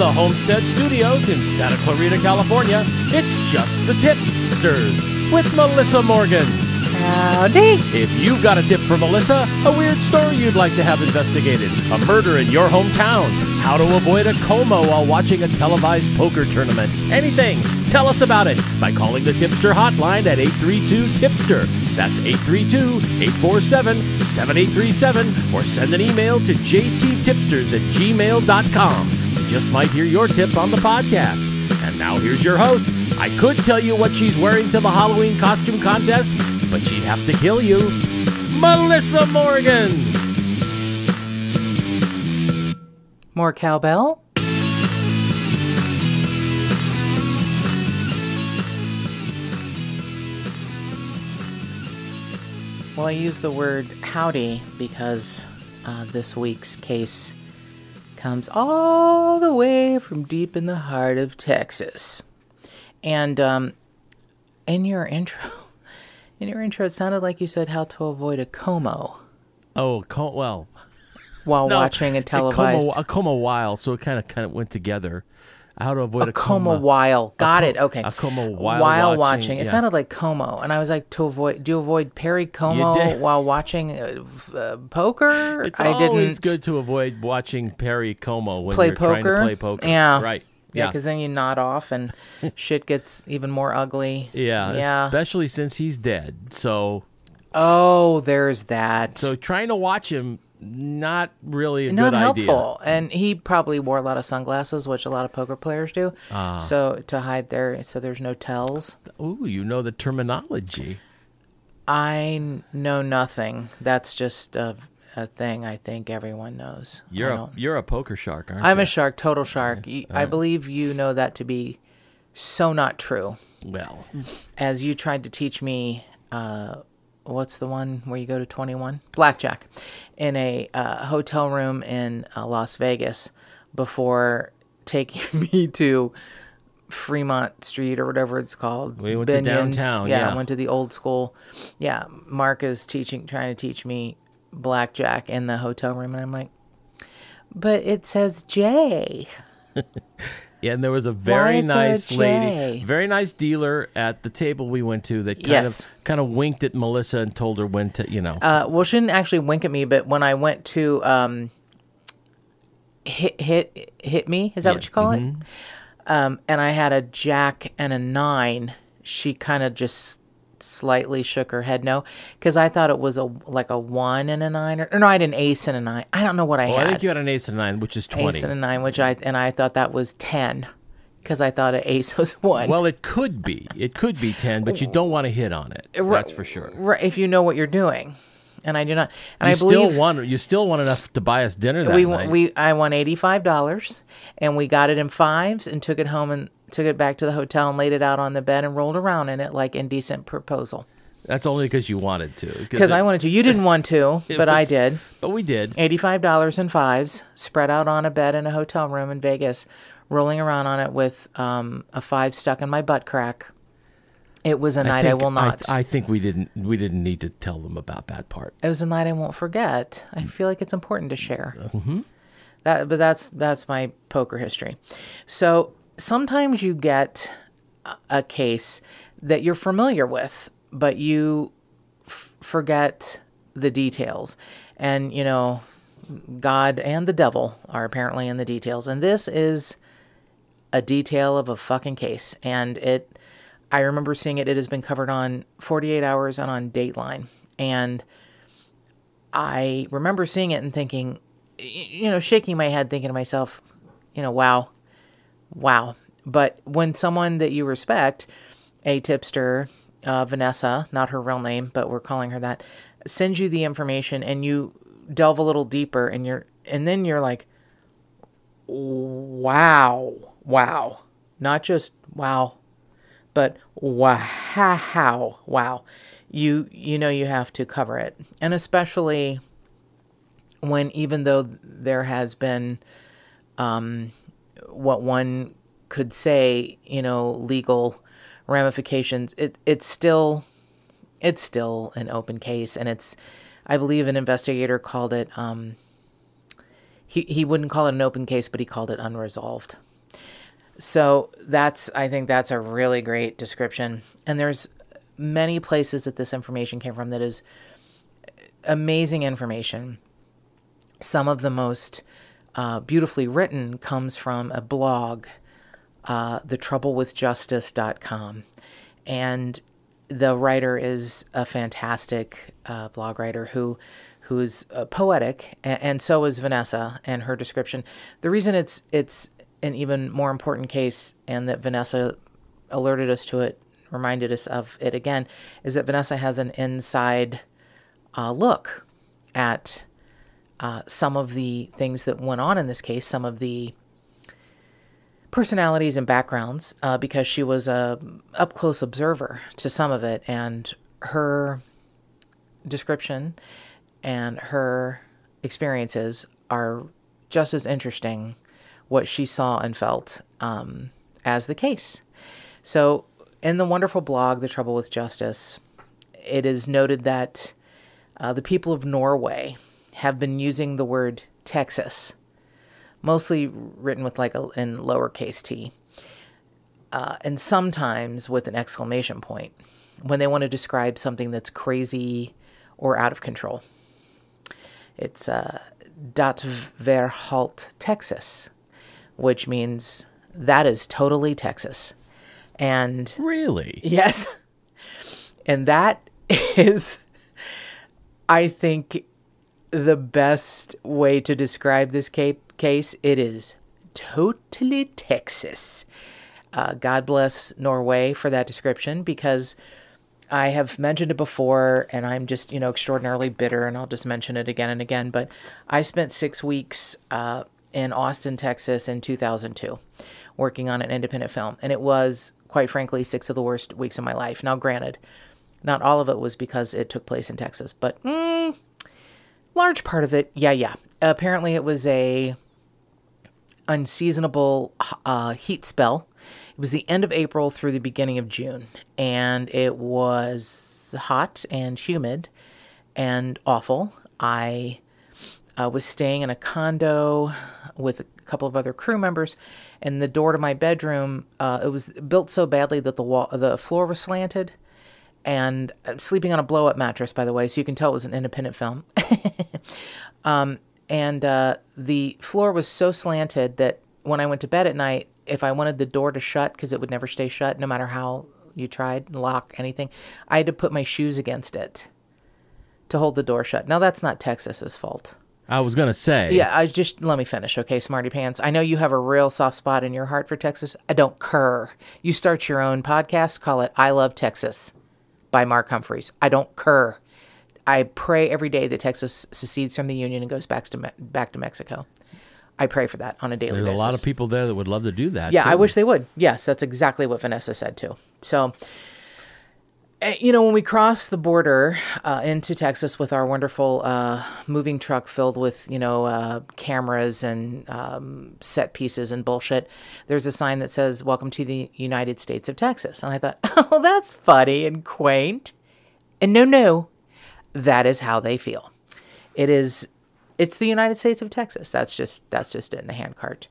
the Homestead Studios in Santa Clarita, California, it's Just the Tipsters with Melissa Morgan. Howdy. If you've got a tip for Melissa, a weird story you'd like to have investigated, a murder in your hometown, how to avoid a coma while watching a televised poker tournament, anything, tell us about it by calling the Tipster hotline at 832 Tipster. That's 832 847 7837 or send an email to jttipsters at gmail.com. Just might hear your tip on the podcast. And now here's your host. I could tell you what she's wearing to the Halloween costume contest, but she'd have to kill you. Melissa Morgan! More cowbell? Well, I use the word howdy because uh, this week's case comes all the way from deep in the heart of Texas. And um, in your intro, in your intro, it sounded like you said how to avoid a como Oh, well, while no, watching a a televised coma, a coma while, so it kind of kind of went together. How to avoid a, a coma while. Got co- it. Okay. a coma while watching, It yeah. sounded like como, and I was like, to avoid. Do you avoid Perry Como while watching uh, uh, poker? It's I always didn't It's good to avoid watching Perry Como when play you're poker. trying to play poker. Yeah. right. Yeah, Yeah, because then you nod off, and shit gets even more ugly. yeah, Yeah. Especially since he's dead. So, Oh, there's that. so trying to watch him, not really a not good helpful. And he probably wore a lot of sunglasses, which a lot of poker players do. Ah. So to hide their so there's no tells. idea. Ooh, you know the terminology. I know nothing. That's just a, a thing I think everyone knows. You're a you're a poker shark, aren't you? I'm a shark, total shark. You- I believe you know that to be so not true. well, As you tried to teach me, uh, what's the one where you go to 21? Blackjack, in a uh, hotel room in uh, Las Vegas before taking me to Fremont Street or whatever it's called. We went to downtown, Yeah, yeah. I went to the old school. Yeah, Mark is teaching, trying to teach me blackjack in the hotel room, and I'm like, but it says J. yeah, and there was a very there a nice lady, very nice dealer at the table we went to that kind Yes. of kind of winked at Melissa and told her when to, you know. Uh, well, she didn't actually wink at me, but when I went to um, hit hit hit me, is that what you call it? Um, and I had a jack and a nine. She kind of just slightly shook her head no, because I thought it was a like a one and a nine, or, or no, I had an ace and a nine. I don't know what I well, had. I think you had an ace and a nine, which is twenty. ace and a nine, which I and I thought that was ten, because I thought an ace was one. Well, it could be. It could be 10, but you don't want to hit on it. That's for sure. right, if you know what you're doing, and I do not, and You I believe still want you still want enough to buy us dinner that we night. we I won eighty five dollars, and we got it in fives and took it home and took it back to the hotel and laid it out on the bed and rolled around in it like indecent proposal. That's only because you wanted to. Because I wanted to. You didn't want to, but I did. But we did. Eighty five dollars in fives, spread out on a bed in a hotel room in Vegas, rolling around on it with um, a five stuck in my butt crack. It was a night I, will not. I, think we didn't. We didn't need to tell them about that part. it was a night I won't forget. I feel like it's important to share. That, but that's that's my poker history. So sometimes you get a- case that you're familiar with, but you f- forget the details, and you know, God and the devil are apparently in the details, and this is a detail of a fucking case, and it. I remember seeing it. It has been covered on 48 Hours and on Dateline, and I remember seeing it and thinking, you know, shaking my head, thinking to myself, you know, wow, wow. But when someone that you respect, a tipster, uh, Vanessa, not her real name, but we're calling her that, sends you the information and you delve a little deeper and you're, and then you're like, wow, wow. Not just wow, but wow, wow. You, you know, you have to cover it. And especially when even though there has been um, what one could say, you know, legal ramifications, it it's still it's still an open case, and it's I believe an investigator called it. Um, he he wouldn't call it an open case, but he called it unresolved. So that's I think that's a really great description. And there's many places that this information came from that is amazing information. Some of the most uh, beautifully written comes from a blog, uh, thetroublewithjustice.com. And the writer is a fantastic uh, blog writer who who's uh, poetic, and, and, so is Vanessa and her description. The reason it's it's an even more important case, and that Vanessa alerted us to it, reminded us of it again, is that Vanessa has an inside uh, look at uh, some of the things that went on in this case, some of the personalities and backgrounds, uh, because she was a up close observer to some of it, and her description and her experiences are just as interesting what she saw and felt um, as the case. So, in the wonderful blog, The Trouble with Justice, it is noted that uh, the people of Norway have been using the word Texas, mostly written with like a, in lowercase t, uh, and sometimes with an exclamation point when they want to describe something that's crazy or out of control. It's uh, Dat Verhalt, Texas, which means that is totally Texas. And really? Yes. And that is I think the best way to describe this case it is totally Texas. Uh, God bless Norway for that description because I have mentioned it before and I'm just, you know, extraordinarily bitter and I'll just mention it again and again. But I spent six weeks uh, in Austin, Texas in 2002 working on an independent film. And it was, quite frankly, six of the worst weeks of my life. Now, granted, not all of it was because it took place in Texas, but mm, large part of it, yeah, yeah. Apparently, it was a unseasonable uh, heat spell. It was the end of April through the beginning of June, and it was hot and humid and awful. I uh, was staying in a condo with a couple of other crew members, and the door to my bedroom uh, it was built so badly that the wall, the floor was slanted, and I'm sleeping on a blow up mattress, by the way, so you can tell it was an independent film. um, and uh, the floor was so slanted that when I went to bed at night, if I wanted the door to shut, because it would never stay shut, no matter how you tried, lock, anything, I had to put my shoes against it to hold the door shut. Now, that's not Texas's fault. I was gonna say. Yeah, I just let me finish, okay, smarty pants. I know you have a real soft spot in your heart for Texas. I don't cur. You start your own podcast, call it "I Love Texas." By Mark Humphreys. I don't cur. I pray every day that Texas secedes from the Union and goes back to Me- back to Mexico. I pray for that on a daily There's basis. a lot of people there that would love to do that. Yeah, too. I wish they would. Yes, that's exactly what Vanessa said too. So, you know, when we crossed the border uh, into Texas with our wonderful uh, moving truck filled with, you know, uh, cameras and um, set pieces and bullshit, there's a sign that says, Welcome to the United States of Texas. And I thought, Oh, that's funny and quaint. And no, no, that is how they feel. It is, it's the United States of Texas. That's just, that's just it in the handcart.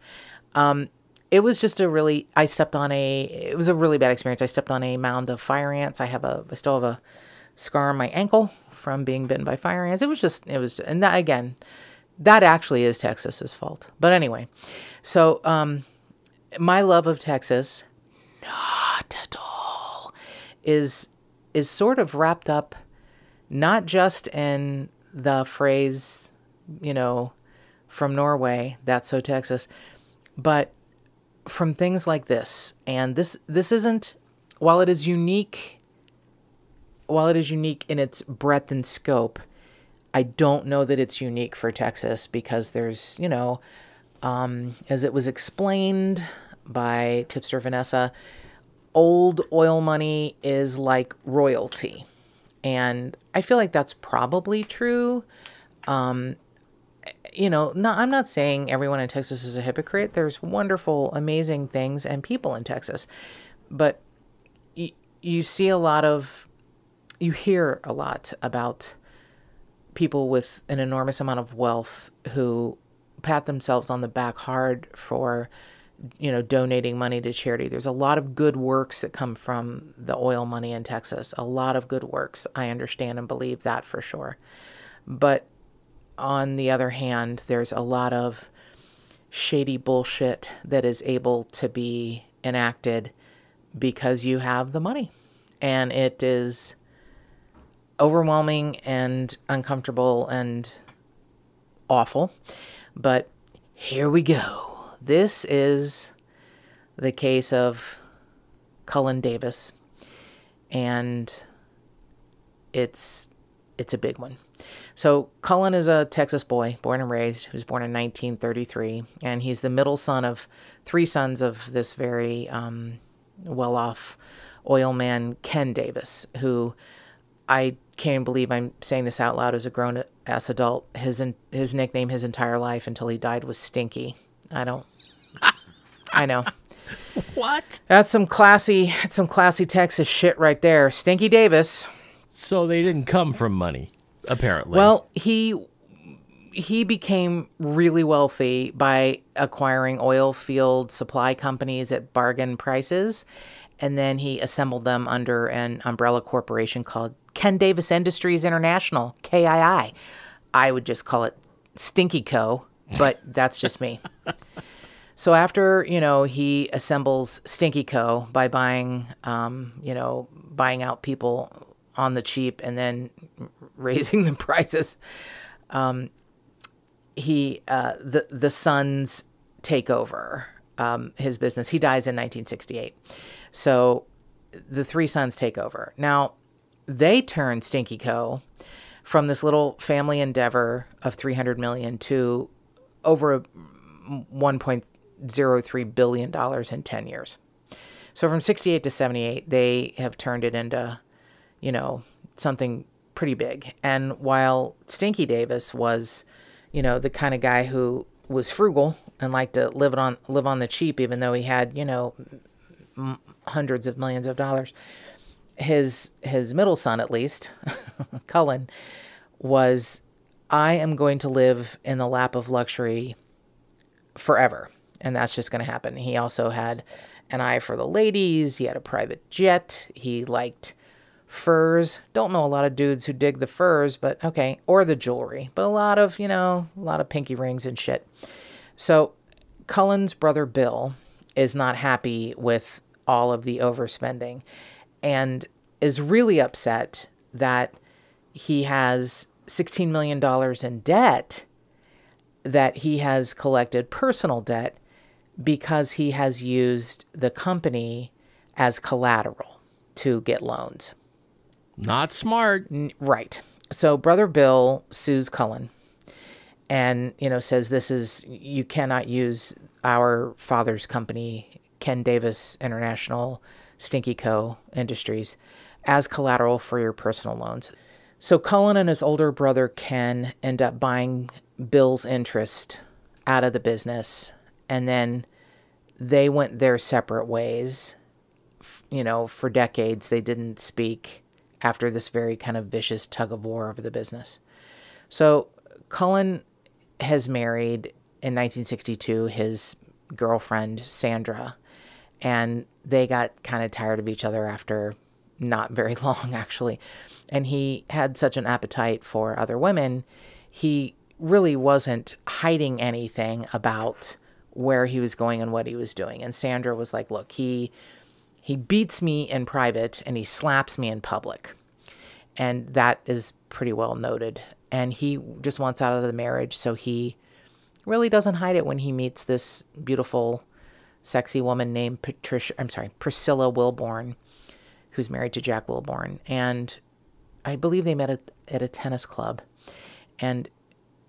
Um, it was just a really I stepped on a it was a really bad experience. I stepped on a mound of fire ants. I have a I still have a scar on my ankle from being bitten by fire ants. It was just it was and that again that actually is Texas's fault. But anyway, so um my love of Texas not at all is is sort of wrapped up not just in the phrase, you know, from Norway, that's so Texas, but from things like this. And this this isn't while it is unique while it is unique in its breadth and scope, I don't know that it's unique for Texas because there's, you know, um, as it was explained by tipster Vanessa, old oil money is like royalty. And I feel like that's probably true. Um, you know, no, I'm not saying everyone in Texas is a hypocrite. There's wonderful, amazing things and people in Texas, but you, you see a lot of, you hear a lot about people with an enormous amount of wealth who pat themselves on the back hard for you know, donating money to charity. There's a lot of good works that come from the oil money in Texas. A lot of good works. I understand and believe that for sure. But on the other hand, there's a lot of shady bullshit that is able to be enacted because you have the money. And it is overwhelming and uncomfortable and awful. But here we go. This is the case of Cullen Davis, and it's it's a big one. So Cullen is a Texas boy, born and raised, who was born in 1933, and he's the middle son of three sons of this very um, well-off oil man, Ken Davis, who I can't even believe I'm saying this out loud as a grown ass adult. His his nickname his entire life until he died was Stinky. I don't. I know. What? That's some classy, some classy Texas shit right there. Stinky Davis. So they didn't come from money, apparently. Well, he he became really wealthy by acquiring oil field supply companies at bargain prices, and then he assembled them under an umbrella corporation called Ken Davis Industries International (KII). I would just call it Stinky Co but that's just me. So after you know he assembles Stinky Co. by buying, um, you know, buying out people on the cheap and then raising the prices, um, he uh, the the sons take over um, his business. He dies in 1968, so the three sons take over. Now they turn Stinky Co. from this little family endeavor of 300 million to over 1.03 billion dollars in 10 years. So from 68 to 78, they have turned it into, you know, something pretty big. And while Stinky Davis was, you know, the kind of guy who was frugal and liked to live on live on the cheap, even though he had, you know, hundreds of millions of dollars, his his middle son, at least, Cullen, was I am going to live in the lap of luxury forever. And that's just going to happen. He also had an eye for the ladies. He had a private jet. He liked furs. Don't know a lot of dudes who dig the furs, but okay, or the jewelry, but a lot of, you know, a lot of pinky rings and shit. So Cullen's brother Bill is not happy with all of the overspending and is really upset that he has $16 million in debt that he has collected personal debt because he has used the company as collateral to get loans. Not smart. Right. So brother Bill sues Cullen and, you know, says this is you cannot use our father's company, Ken Davis International Stinky Co. Industries as collateral for your personal loans. So Cullen and his older brother Ken end up buying Bill's interest out of the business, and then they went their separate ways. You know, for decades they didn't speak after this very kind of vicious tug of war over the business. So Cullen has married in 1962 his girlfriend Sandra, and they got kind of tired of each other after not very long, actually and he had such an appetite for other women, he really wasn't hiding anything about where he was going and what he was doing. And Sandra was like, "Look, he he beats me in private and he slaps me in public." And that is pretty well noted. And he just wants out of the marriage, so he really doesn't hide it when he meets this beautiful sexy woman named Patricia, I'm sorry, Priscilla Wilborn, who's married to Jack Wilborn. And I believe they met at, at a tennis club, and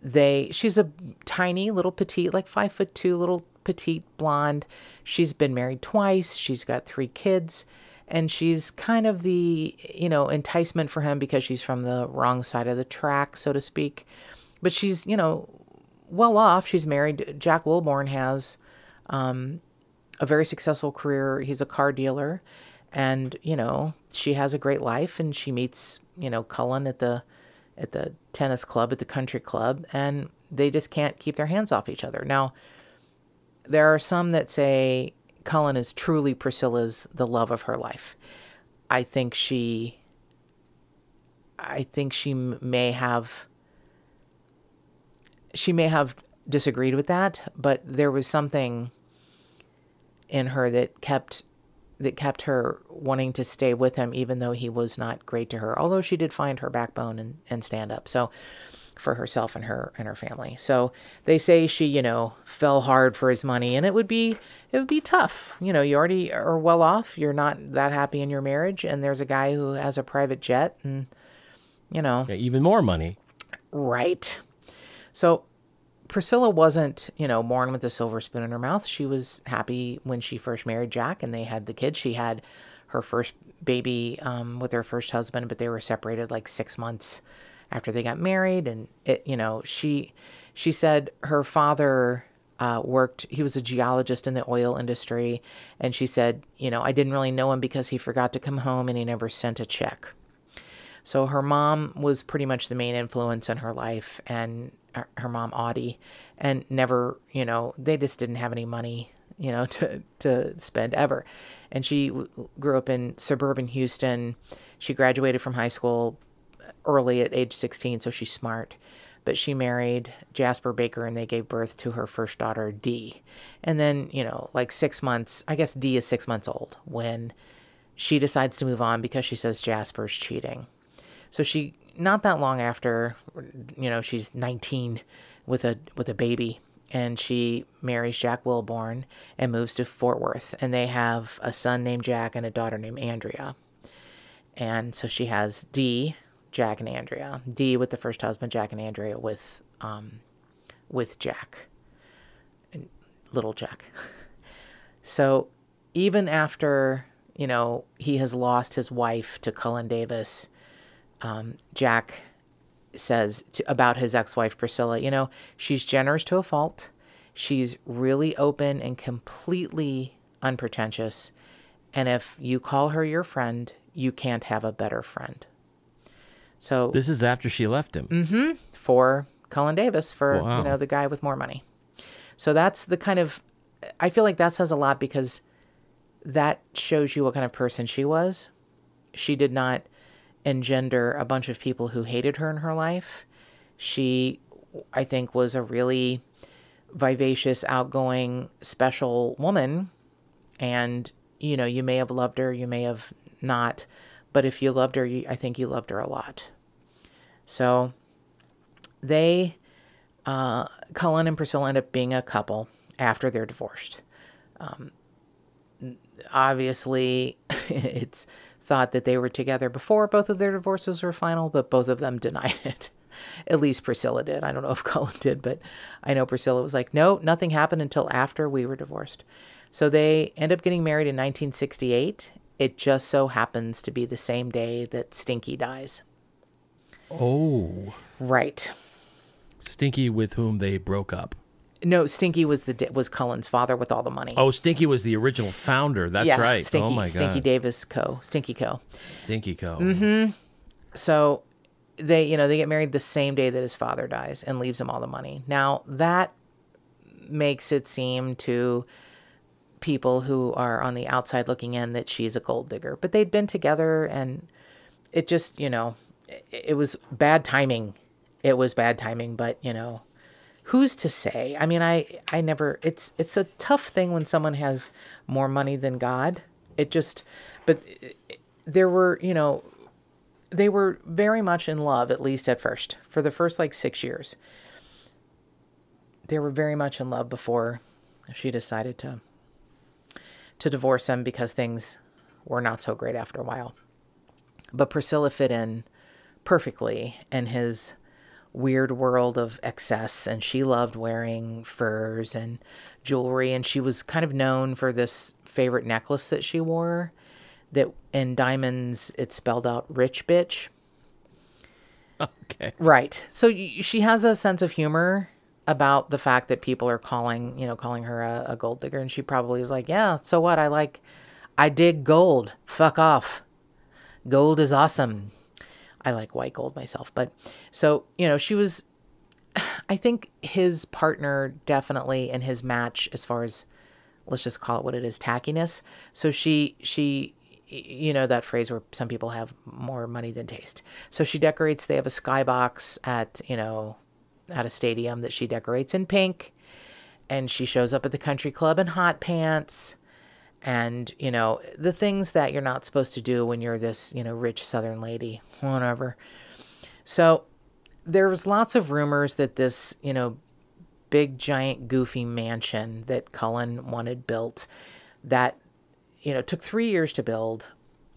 they she's a tiny little petite, like five foot two, little petite blonde. She's been married twice. She's got three kids, and she's kind of the you know enticement for him because she's from the wrong side of the track, so to speak. But she's you know well off. She's married. Jack Wilborn has um, a very successful career. He's a car dealer, and you know she has a great life and she meets you know cullen at the at the tennis club at the country club and they just can't keep their hands off each other now there are some that say Cullen is truly Priscilla's the love of her life. I think she I think she may have she may have disagreed with that, but there was something in her that kept that kept her wanting to stay with him even though he was not great to her. Although she did find her backbone and, and stand up. So for herself and her and her family. So they say she, you know, fell hard for his money and it would be it would be tough. You know, you already are well off, you're not that happy in your marriage and there's a guy who has a private jet and you know, Yeah, even more money. Right. So Priscilla wasn't, you know, born with a silver spoon in her mouth. She was happy when she first married Jack and they had the kid. She had her first baby um, with her first husband, but they were separated like six months after they got married. And it, you know, she she said her father uh, worked. He was a geologist in the oil industry, and she said, you know, I didn't really know him because he forgot to come home and he never sent a check. So her mom was pretty much the main influence in her life, and her- mom Audie, and never, you know, they just didn't have any money, you know, to to spend ever. And she w- grew up in suburban Houston. She graduated from high school early at age 16, so she's smart. But she married Jasper Baker and they gave birth to her first daughter, Dee. And then, you know, like six months, I guess Dee is six months old when she decides to move on because she says Jasper's cheating. So she not that long after, you know, she's 19 with a with a baby and she marries Jack Wilborn and moves to Fort Worth and they have a son named Jack and a daughter named Andrea. And so she has Dee, Jack and Andrea. Dee with the first husband, Jack and Andrea with um with Jack. And little Jack. So even after, you know, he has lost his wife to Cullen Davis, um, Jack says to, about his ex wife, Priscilla, you know, she's generous to a fault. She's really open and completely unpretentious. And if you call her your friend, you can't have a better friend. So This is after she left him. Mm-hmm. for Cullen Davis for Wow. you know the guy with more money. So that's the kind of I feel like that says a lot because that shows you what kind of person she was. She did not engender a bunch of people who hated her in her life. She I think was a really vivacious, outgoing, special woman and you know, you may have loved her, you may have not, but if you loved her, you, I think you loved her a lot. So they, uh, Cullen and Priscilla end up being a couple after they're divorced. Um, obviously, it's thought that they were together before both of their divorces were final, but both of them denied it. At least Priscilla did. I don't know if Cullen did, but I know Priscilla was like, no, nothing happened until after we were divorced. So they end up getting married in 1968. It just so happens to be the same day that Stinky dies. Oh. Right. Stinky with whom they broke up. No, Stinky was the was Cullen's father with all the money. Oh, Stinky was the original founder. That's yeah, right. Stinky, oh my Stinky. Davis Co. Stinky Co. Stinky Co. Mm-hmm. So they, you know, they get married the same day that his father dies and leaves him all the money. Now that makes it seem to people who are on the outside looking in that she's a gold digger, but they'd been together and it just, you know, it, it was bad timing. It was bad timing, but you know, who's to say? I mean, I I never it's it's a tough thing when someone has more money than God. It just but there were, you know, they were very much in love at least at first. For the first like 6 years. They were very much in love before she decided to to divorce him because things were not so great after a while. But Priscilla fit in perfectly in his weird world of excess and she loved wearing furs and jewelry and she was kind of known for this favorite necklace that she wore that in diamonds it spelled out rich bitch Okay. right so she has a sense of humor about the fact that people are calling you know calling her a, a gold digger and she probably is like yeah so what i like i dig gold fuck off gold is awesome I like white gold myself, but so, you know, she was I think his partner definitely and his match as far as let's just call it what it is tackiness. So she she you know that phrase where some people have more money than taste. So she decorates they have a skybox at, you know, at a stadium that she decorates in pink. And she shows up at the country club in hot pants. And you know the things that you're not supposed to do when you're this you know rich southern lady whatever. So there was lots of rumors that this you know big giant goofy mansion that cullen wanted built that you know took three years to build.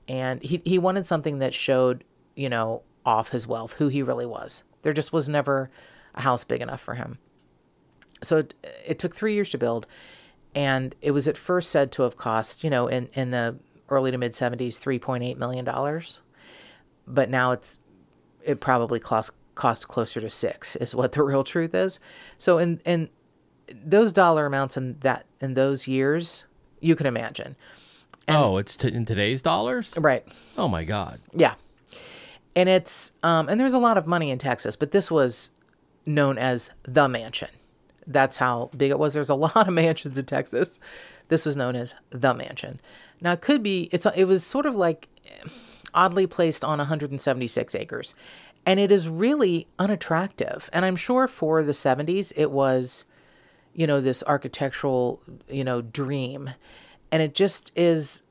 And he, he wanted something that showed you know off his wealth who he really was. There just was never a house big enough for him so it, it took three years to build and it was at first said to have cost, you know, in, in the early to mid 70s, $3.8 million. But now it's, it probably cost, cost closer to six is what the real truth is. So in, in those dollar amounts in that, in those years, you can imagine. And, oh, it's t- in today's dollars? Right. Oh my God. Yeah. And it's, um, and there's a lot of money in Texas, but this was known as the mansion. That's how big it was. There's a lot of mansions in Texas. This was known as the mansion. Now it could be it's it was sort of like eh, oddly placed on 176 acres. And it is really unattractive. And I'm sure for the 70s it was you know this architectural, you know, dream. And it just is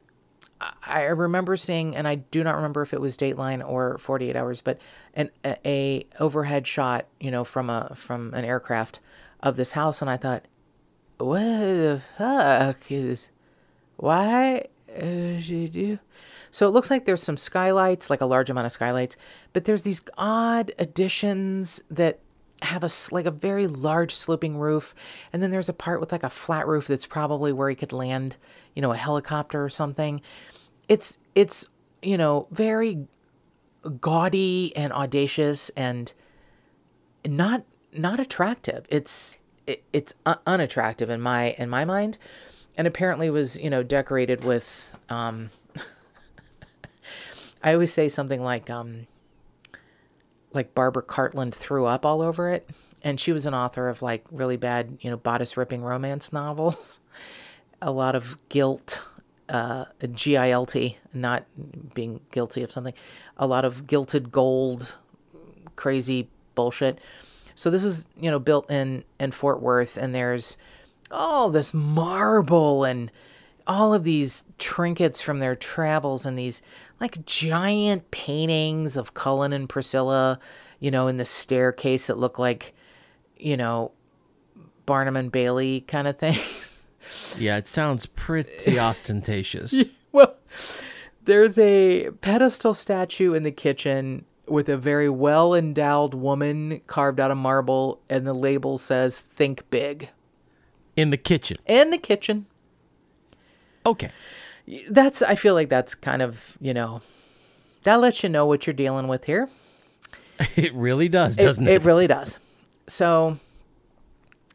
I remember seeing, and I do not remember if it was Dateline or 48 Hours, but an a, overhead shot, you know, from a from an aircraft of this house, and I thought, what the fuck is why uh, she do? So it looks like there's some skylights, like a large amount of skylights, but there's these odd additions that have a like a very large sloping roof, and then there's a part with like a flat roof that's probably where he could land, you know, a helicopter or something. It's it's you know very gaudy and audacious and not not attractive. It's it, it's unattractive in my in my mind, and apparently was you know decorated with. Um, I always say something like um, like Barbara Cartland threw up all over it, and she was an author of like really bad you know bodice ripping romance novels, a lot of guilt. Uh, G-I-L-T, not being guilty of something, a lot of gilted gold, crazy bullshit. So this is, you know, built in in Fort Worth and there's all this marble and all of these trinkets from their travels and these like giant paintings of Cullen and Priscilla, you know, in the staircase that look like, you know, Barnum and Bailey kind of things. Yeah, it sounds pretty ostentatious. well, there's a pedestal statue in the kitchen with a very well endowed woman carved out of marble, and the label says "Think Big." In the kitchen. In the kitchen. Okay. That's. I feel like that's kind of you know, that lets you know what you're dealing with here. It really does, doesn't it? It, it really does. So,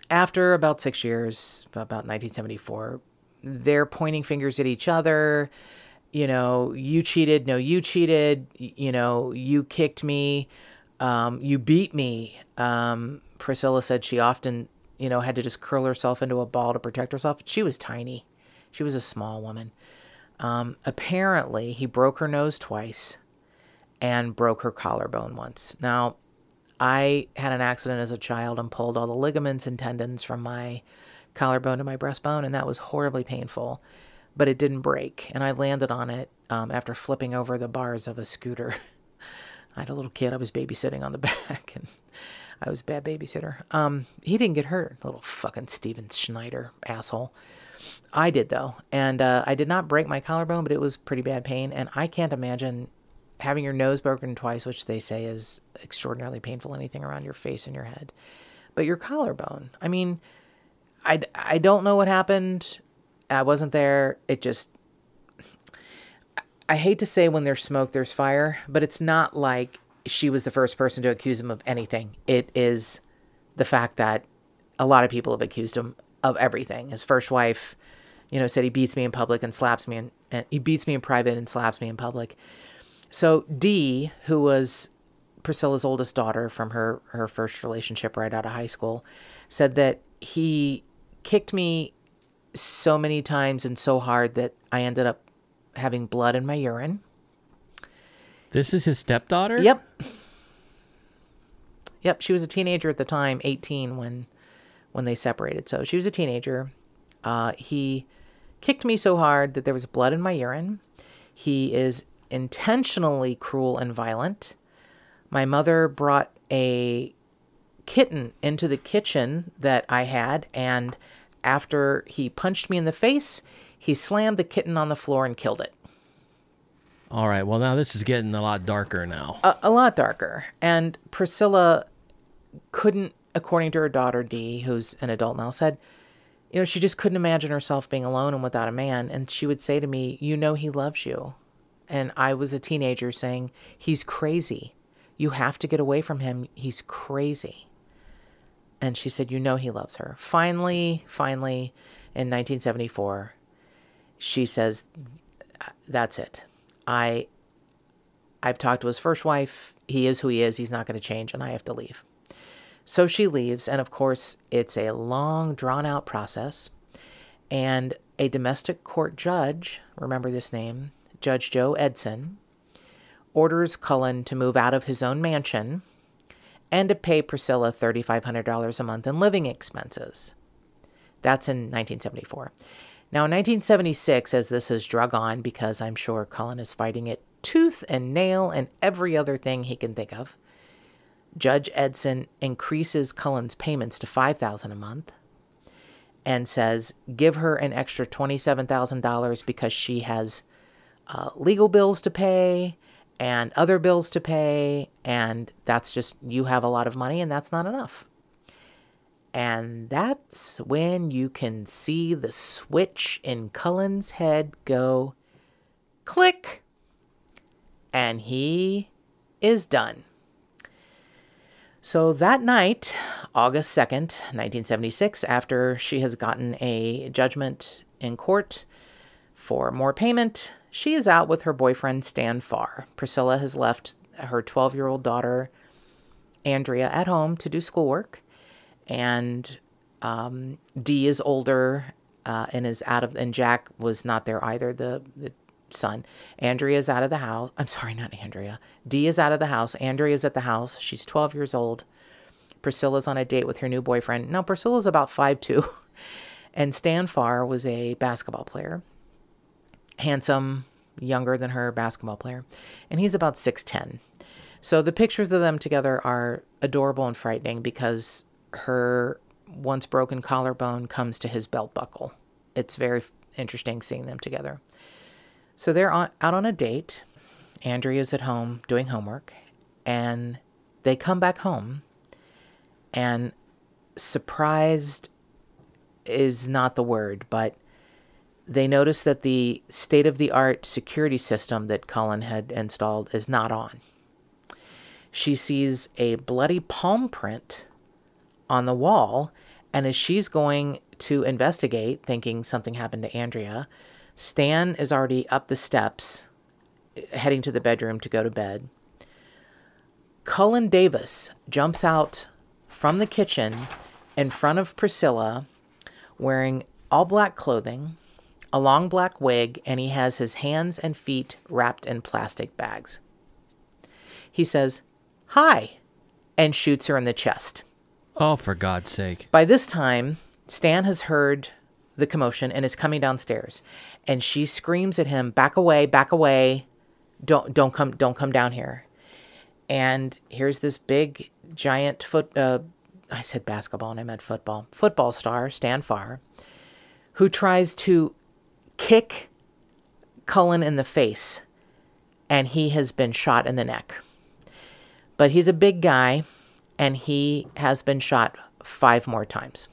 after about six years, about 1974, they're pointing fingers at each other you know, you cheated. No, you cheated. You know, you kicked me. Um, you beat me. Um, Priscilla said she often, you know, had to just curl herself into a ball to protect herself. She was tiny. She was a small woman. Um, apparently, he broke her nose twice and broke her collarbone once. Now, I had an accident as a child and pulled all the ligaments and tendons from my collarbone to my breastbone, and that was horribly painful but it didn't break. And I landed on it um, after flipping over the bars of a scooter. I had a little kid I was babysitting on the back, and I was a bad babysitter. Um, he didn't get hurt, little fucking Steven Schneider asshole. I did though, and uh, I did not break my collarbone, but it was pretty bad pain, and I can't imagine having your nose broken twice, which they say is extraordinarily painful. Anything around your face and your head, but your collarbone. I mean, I I don't know what happened. I wasn't there. It just, I hate to say when there's smoke, there's fire, but it's not like she was the first person to accuse him of anything. It is the fact that a lot of people have accused him of everything. His first wife, you know, said he beats me in public and slaps me and he beats me in private and slaps me in public. So Dee, who was Priscilla's oldest daughter from her her first relationship right out of high school, said that he kicked me so many times and so hard that I ended up having blood in my urine. This is his stepdaughter? Yep. Yep, she was a teenager at the time, 18 when when they separated. So she was a teenager. Uh, he kicked me so hard that there was blood in my urine. He is intentionally cruel and violent. My mother brought a kitten into the kitchen that I had, and after he punched me in the face, he slammed the kitten on the floor and killed it. All right. Well, now this is getting a lot darker now. A, a lot darker. And Priscilla couldn't, according to her daughter Dee, who's an adult now, said, you know, she just couldn't imagine herself being alone and without a man. And she would say to me, You know, he loves you. And I was a teenager saying, He's crazy. You have to get away from him. He's crazy. And she said, You know, he loves her. Finally, finally, in 1974, she says, That's it. I, I've talked to his first wife. He is who he is. He's not going to change, and I have to leave. So she leaves, and of course, it's a long, drawn out process. And a domestic court judge, remember this name, Judge Joe Eidson, orders Cullen to move out of his own mansion and to pay Priscilla $3,500 a month in living expenses. That's in 1974. Now, in 1976, as this has drug on, because I'm sure Cullen is fighting it tooth and nail and every other thing he can think of, Judge Eidson increases Cullen's payments to $5,000 a month and says, give her an extra $27,000 because she has uh, legal bills to pay and other bills to pay. And that's just, you have a lot of money and that's not enough. And that's when you can see the switch in Cullen's head go click. And he is done. So that night, August 2nd, 1976, after she has gotten a judgment in court for more payment, she is out with her boyfriend, Stan Farr. Priscilla has left her 12 year old daughter, Andrea, at home to do schoolwork. And um, Dee is older uh, and is out of, and Jack was not there either. The, the son. is out of the house. I'm sorry, not Andrea. Dee is out of the house. Andrea is at the house. She's 12 years old. Priscilla's on a date with her new boyfriend. Now, Priscilla's about five two, and Stan Farr was a basketball player. Handsome, younger than her basketball player. And he's about 6'10. So the pictures of them together are adorable and frightening because her once broken collarbone comes to his belt buckle. It's very interesting seeing them together. So they're on, out on a date. Andrea's at home doing homework, and they come back home, and surprised is not the word, but they notice that the state of the art security system that Cullen had installed is not on. She sees a bloody palm print on the wall, and as she's going to investigate, thinking something happened to Andrea, Stan is already up the steps, heading to the bedroom to go to bed. Cullen Davis jumps out from the kitchen in front of Priscilla wearing all black clothing, a long black wig, and he has his hands and feet wrapped in plastic bags. He says, Hi, and shoots her in the chest. Oh, for God's sake. By this time, Stan has heard the commotion and is coming downstairs and she screams at him back away back away don't don't come don't come down here and here's this big giant foot uh, i said basketball and i meant football football star stan farr who tries to kick cullen in the face and he has been shot in the neck but he's a big guy and he has been shot five more times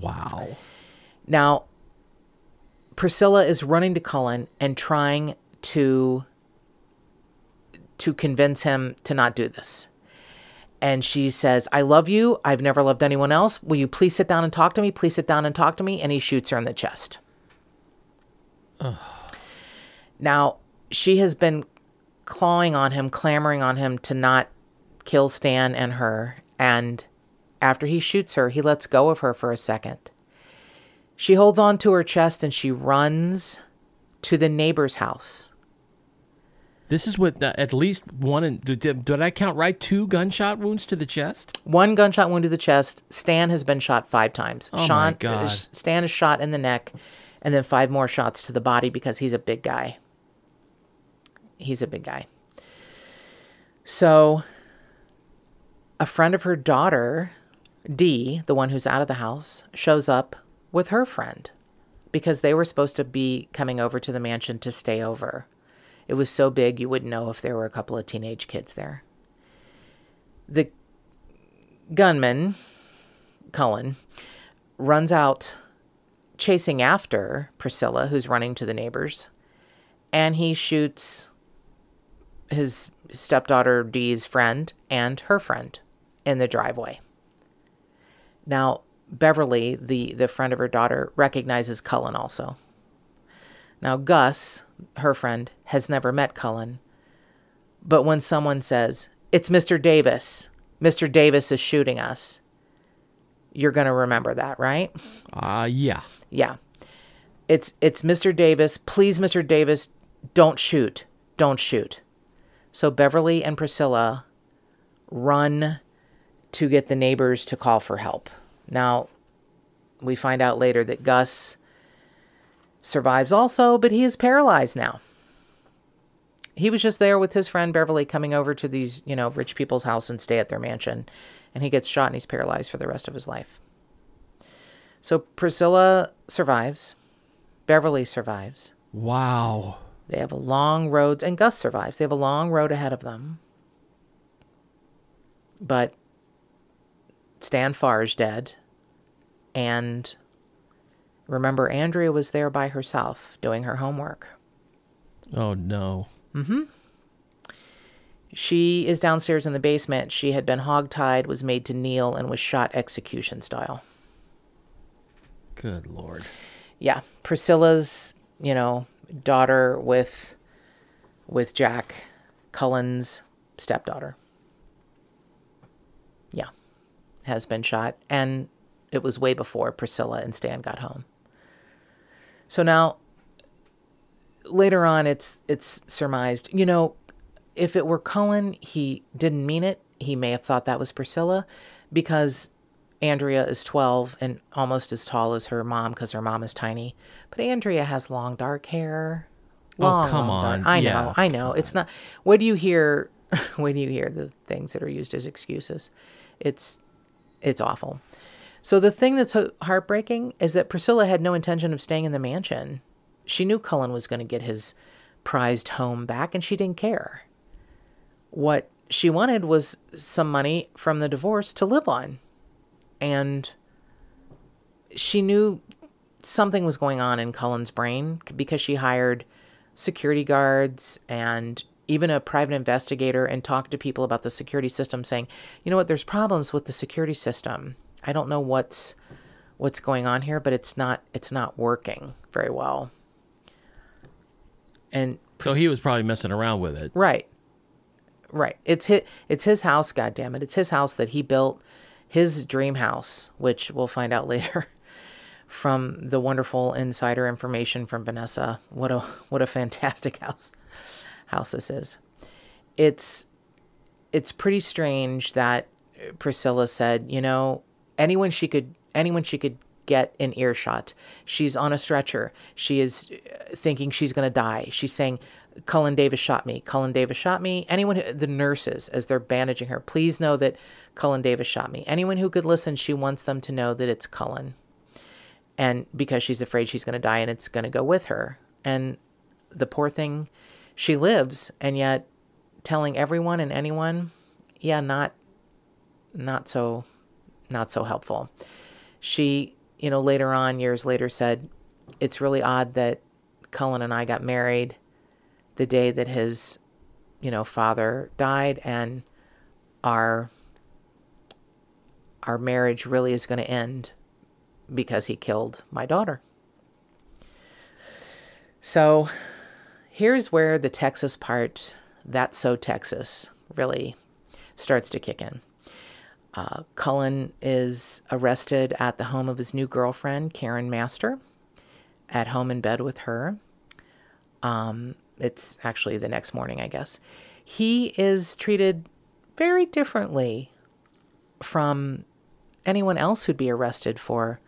wow now, Priscilla is running to Cullen and trying to to convince him to not do this. And she says, I love you. I've never loved anyone else. Will you please sit down and talk to me? Please sit down and talk to me. And he shoots her in the chest. Ugh. Now, she has been clawing on him, clamoring on him to not kill Stan and her, and after he shoots her, he lets go of her for a second. She holds on to her chest and she runs to the neighbor's house. This is what uh, at least one. Did, did I count right? Two gunshot wounds to the chest. One gunshot wound to the chest. Stan has been shot five times. Oh my God. Stan is shot in the neck, and then five more shots to the body because he's a big guy. He's a big guy. So, a friend of her daughter, Dee, the one who's out of the house, shows up with her friend because they were supposed to be coming over to the mansion to stay over. It was so big you wouldn't know if there were a couple of teenage kids there. The gunman, Cullen, runs out chasing after Priscilla, who's running to the neighbors, and he shoots his stepdaughter Dee's friend and her friend in the driveway. Now, Beverly, the, the friend of her daughter, recognizes Cullen also. Now, Gus, her friend, has never met Cullen. But when someone says, It's Mr. Davis, Mr. Davis is shooting us, you're going to remember that, right? Uh yeah. Yeah. It's it's Mr. Davis. Please, Mr. Davis, don't shoot. Don't shoot. So Beverly and Priscilla run to get the neighbors to call for help. Now, we find out later that Gus survives also, but he is paralyzed now. He was just there with his friend Beverly coming over to these, you know, rich people's house and stay at their mansion. And he gets shot and he's paralyzed for the rest of his life. So Priscilla survives. Beverly survives. Wow. They have a long road, and Gus survives. They have a long road ahead of them. But Stan Farr is dead. And remember, Andrea was there by herself doing her homework. Oh no. Mm hmm. She is downstairs in the basement. She had been hogtied, was made to kneel, and was shot execution style. Good lord. yeah priscilla's you know daughter with with jack cullen's stepdaughter. Yeah has been shot and it was way before priscilla and stan got home. So now later on it's it's surmised. You know if it were cullen he didn't mean it. He may have thought that was priscilla because Andrea is 12 and almost as tall as her mom because her mom is tiny. But Andrea has long dark hair. Oh, long, Oh, come long dark- on. I Yeah, know, I know. It's not. What do you hear? when you hear the things that are used as excuses? It's it's awful. So the thing that's heartbreaking is that Priscilla had no intention of staying in the mansion. She knew Cullen was going to get his prized home back, and she didn't care. What she wanted was some money from the divorce to live on and she knew something was going on in Cullen's brain because she hired security guards and even a private investigator and talked to people about the security system saying, "You know what, there's problems with the security system. I don't know what's what's going on here, but it's not it's not working very well." And So he was probably messing around with it. Right. Right. It's his, it's his house, God damn it. It's his house that he built, his dream house, which we'll find out later from the wonderful insider information from Vanessa. What a what a fantastic house house this is. It's it's pretty strange that Priscilla said, you know, anyone she could anyone she could get in earshot. She's on a stretcher. She is uh, thinking she's going to die. She's saying, Cullen Davis shot me. Cullen Davis shot me. Anyone, who, the nurses, as they're bandaging her, please know that Cullen Davis shot me. Anyone who could listen, she wants them to know that it's Cullen. And because she's afraid she's going to die and it's going to go with her. And the poor thing, she lives, and yet telling everyone and anyone, yeah, not, not so, not so helpful. She, you know, later on, years later, said, it's really odd that Cullen and I got married the day that his, you know, father died, and our our marriage really is going to end because he killed my daughter. So here's where the Texas part, that's so Texas, really starts to kick in. Uh, Cullen is arrested at the home of his new girlfriend, Karen Master, at home in bed with her. Um, it's actually the next morning, I guess. He is treated very differently from anyone else who'd be arrested for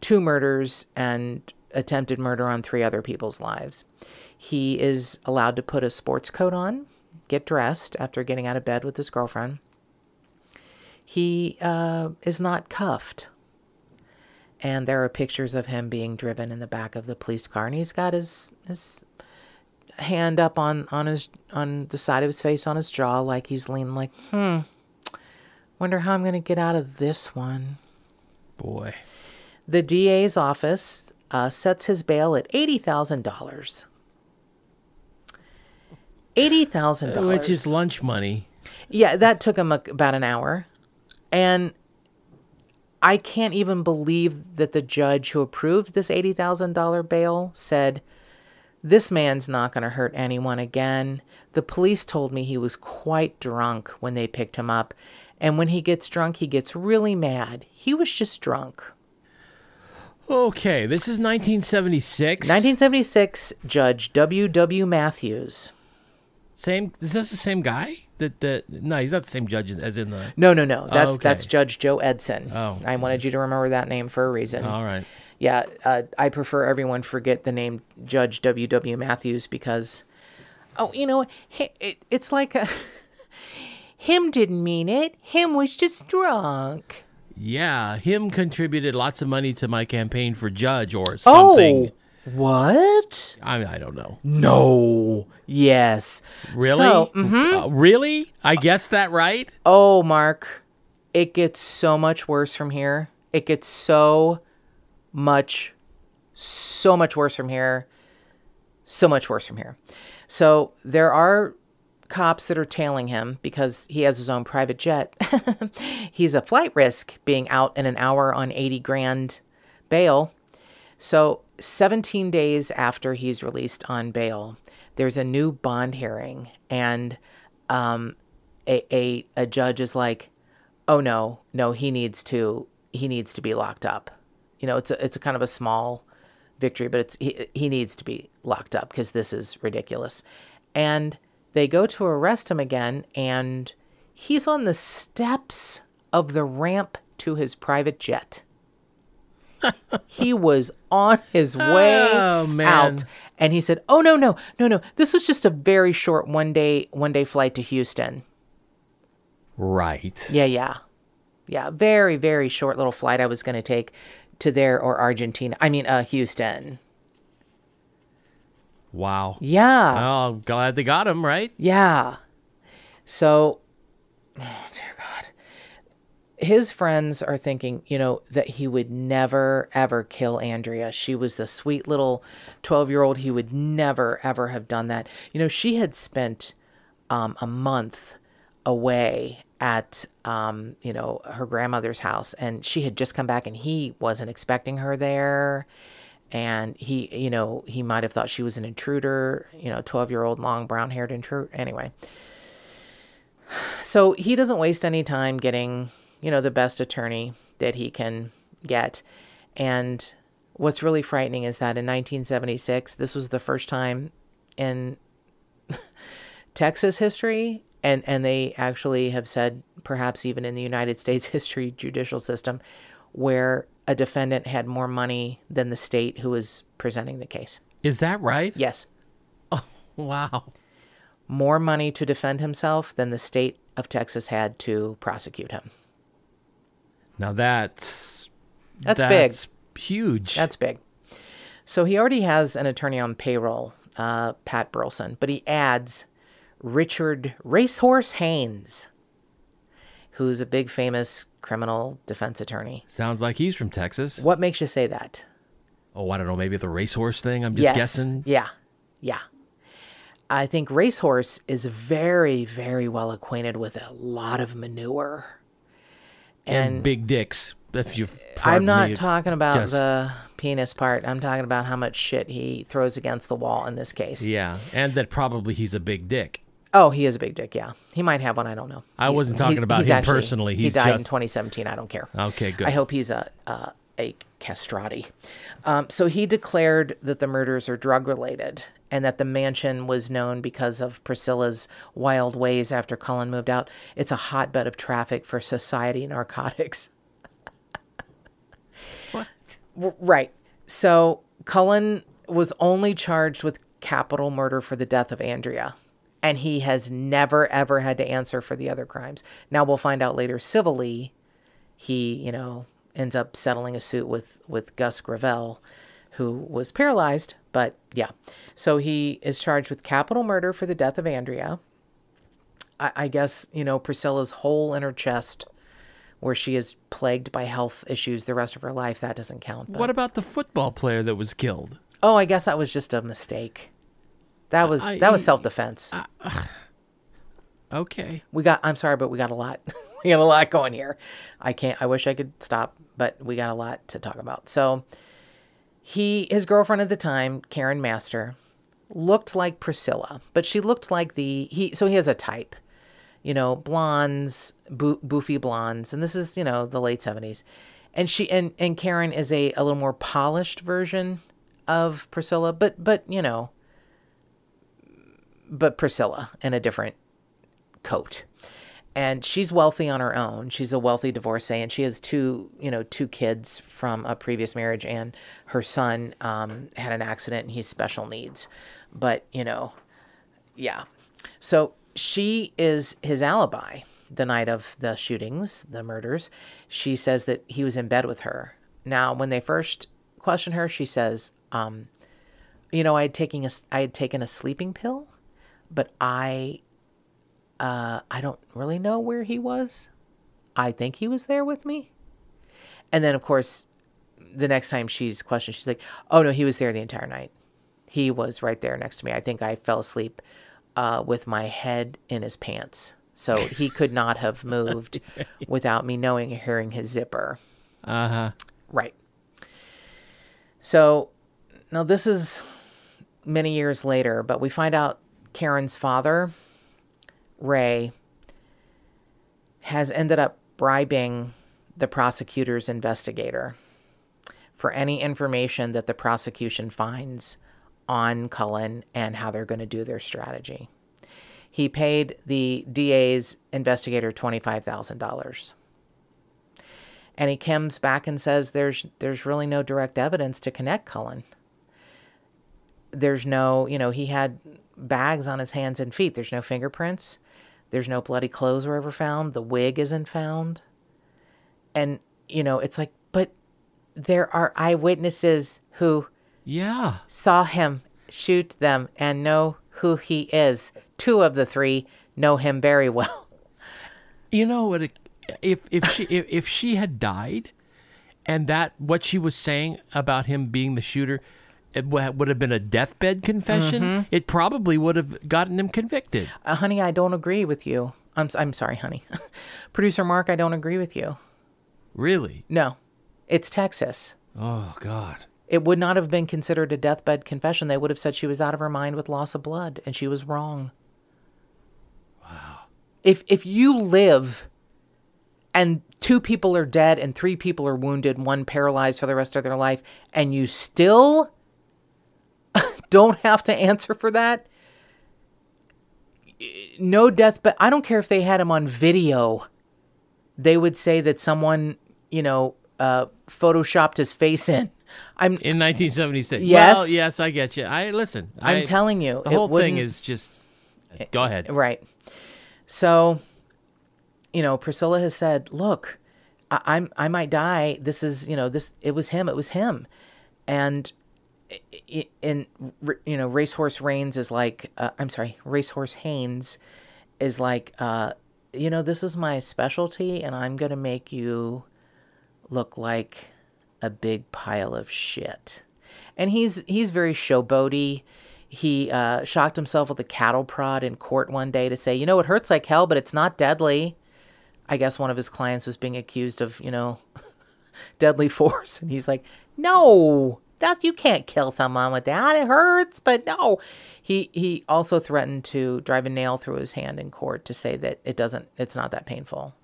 two murders and attempted murder on three other people's lives. He is allowed to put a sports coat on, get dressed after getting out of bed with his girlfriend. He uh, is not cuffed. And there are pictures of him being driven in the back of the police car, and he's got his his hand up on on his on the side of his face on his jaw, like he's leaning, like, hmm. Wonder how I'm going to get out of this one. Boy. The DA's office uh, sets his bail at eighty thousand dollars. Eighty thousand dollars, Which is lunch money. yeah, that took him a, about an hour, and I can't even believe that the judge who approved this eighty thousand dollar bail said, "This man's not going to hurt anyone again." The police told me he was quite drunk when they picked him up, and when he gets drunk, he gets really mad. He was just drunk. Okay, this is 1976. 1976, Judge W. W. Matthews. Same. Is this the same guy? That that no, he's not the same judge as in the. No, no, no. That's oh, okay. that's Judge Joe Eidson. Oh. I wanted you to remember that name for a reason. All right. Yeah, uh, I prefer everyone forget the name Judge W. W. Matthews because, oh, you know, it, it's like a, him didn't mean it. Him was just drunk. Yeah, him contributed lots of money to my campaign for judge or something. Oh, what? I I don't know. No. Yes. Really? So, mhm. Uh, really? I guessed that right? Oh, Mark, it gets so much worse from here. It gets so much, so much worse from here. So much worse from here. So there are cops that are tailing him because he has his own private jet. He's a flight risk being out in an hour on 80 grand bail. So 17 days after he's released on bail, there's a new bond hearing and um, a, a a judge is like, "Oh no, no, he needs to he needs to be locked up." You know, it's a it's a kind of a small victory, but it's he, he needs to be locked up because this is ridiculous. And they go to arrest him again, and he's on the steps of the ramp to his private jet. he was on his way Oh, out and he said oh no no no no this was just a very short one day one day flight to houston Right. yeah yeah yeah very very short little flight i was going to take to there or argentina i mean uh houston Wow. yeah Well, I'm glad they got him, right? Yeah. So, oh, dear God. His friends are thinking, you know, that he would never, ever kill Andrea. She was the sweet little 12 year old. He would never, ever have done that. You know, she had spent um, a month away at, um, you know, her grandmother's house and she had just come back and he wasn't expecting her there. And he you know he might have thought she was an intruder you know 12 year old long brown haired intruder. Anyway. So he doesn't waste any time getting you know the best attorney that he can get. And what's really frightening is that in 1976 this was the first time in texas history and and they actually have said perhaps even in the united states history judicial system where a defendant had more money than the state who was presenting the case. Is that right? Yes, Oh, Wow. more money to defend himself than the state of Texas had to prosecute him. Now that's That's big. that's huge. That's big. So he already has an attorney on payroll, uh, Pat Burleson, but he adds Richard Racehorse Haynes, who's a big famous criminal defense attorney. Sounds like he's from Texas. What makes you say that? Oh, I don't know. Maybe the racehorse thing. I'm just yes. guessing. Yeah. Yeah. I think Racehorse is very, very well acquainted with a lot of manure. And, And, big dicks. If you. I'm not me. talking about just- the penis part. I'm talking about how much shit he throws against the wall in this case. Yeah, and that probably he's a big dick. Oh, he is a big dick. Yeah, he might have one. I don't know. I He- wasn't talking he- about him personally. he He's died in 2017. I don't care. Okay, good. I hope he's a a, a castrati. Um, so he declared that the murders are drug related and that the mansion was known because of Priscilla's wild ways after Cullen moved out. It's a hotbed of traffic for society narcotics. What? Right. So Cullen was only charged with capital murder for the death of Andrea. And he has never, ever had to answer for the other crimes. Now we'll find out later civilly, he, you know, ends up settling a suit with, with Gus Gravel, who was paralyzed. But yeah. So he is charged with capital murder for the death of Andrea. I, I guess, you know, Priscilla's hole in her chest where she is plagued by health issues the rest of her life, that doesn't count. but- What about the football player that was killed? Oh, I guess that was just a mistake. That was I- that was self defense. Okay. we got. I'm sorry, but we got a lot. we got a lot going here. I can't. I wish I could stop, but we got a lot to talk about. So, he, his girlfriend at the time, Karen Master, looked like Priscilla, but she looked like the he. So he has a type, you know, blondes, bo- boofy blondes, and this is you know the late seventies, and she and and Karen is a a little more polished version of Priscilla, but but you know, but Priscilla in a different coat. And she's wealthy on her own. She's a wealthy divorcee, and she has two, you know, two kids from a previous marriage. And her son um, had an accident, and he's special needs. But you know, yeah. So she is his alibi the night of the shootings, the murders. She says that he was in bed with her. Now, when they first question her, she says, um, "You know, I had taken a, I had taken a sleeping pill, but I uh, I don't really know where he was. I think he was there with me. And then, of course, the next time she's questioned, she's like, oh, no, he was there the entire night. He was right there next to me. I think I fell asleep uh, with my head in his pants. So he could not have moved without me knowing hearing his zipper. Uh huh. Right. So now this is many years later, but we find out Karen's father, Ray, has ended up bribing the prosecutor's investigator for any information that the prosecution finds on Cullen and how they're going to do their strategy. He paid the DA's investigator $25,000 and he comes back and says there's there's really no direct evidence to connect Cullen. There's no, you know, he had bags on his hands and feet. There's no fingerprints. There's no bloody clothes were ever found. The wig isn't found. And, you know, it's like, but there are eyewitnesses who Yeah. saw him shoot them and know who he is. Two of the three know him very well. You know what? If if she if, if she had died, and that what she was saying about him being the shooter, it would have been a deathbed confession. Mm-hmm. It probably would have gotten him convicted. Uh, honey, I don't agree with you. I'm, I'm sorry, honey. Producer Mark, I don't agree with you. Really? No, it's Texas. Oh God. It would not have been considered a deathbed confession. They would have said she was out of her mind with loss of blood, and she was wrong. Wow. If if you live and two people are dead and three people are wounded, one paralyzed for the rest of their life, and you still don't have to answer for that, no death, but I don't care if they had him on video. They would say that someone, you know, uh, photoshopped his face in. I'm In 1976. Yes. Well, yes, I get you. I listen. I'm I- telling you, The whole thing is just. Go ahead. Right. So, you know, Priscilla has said, "Look, I, I'm I might die. This is you know this. It was him. It was him." And r- you know, Racehorse Reigns is like, uh, I'm sorry, Racehorse Haynes is like, uh, you know, this is my specialty, and I'm gonna make you look like a big pile of shit. And he's he's very showboaty. He uh, shocked himself with a cattle prod in court one day to say, you know, it hurts like hell, but it's not deadly. I guess one of his clients was being accused of, you know, deadly force, and he's like, no, that you can't kill someone with that. It hurts, but no. He he also threatened to drive a nail through his hand in court to say that it doesn't it's not that painful.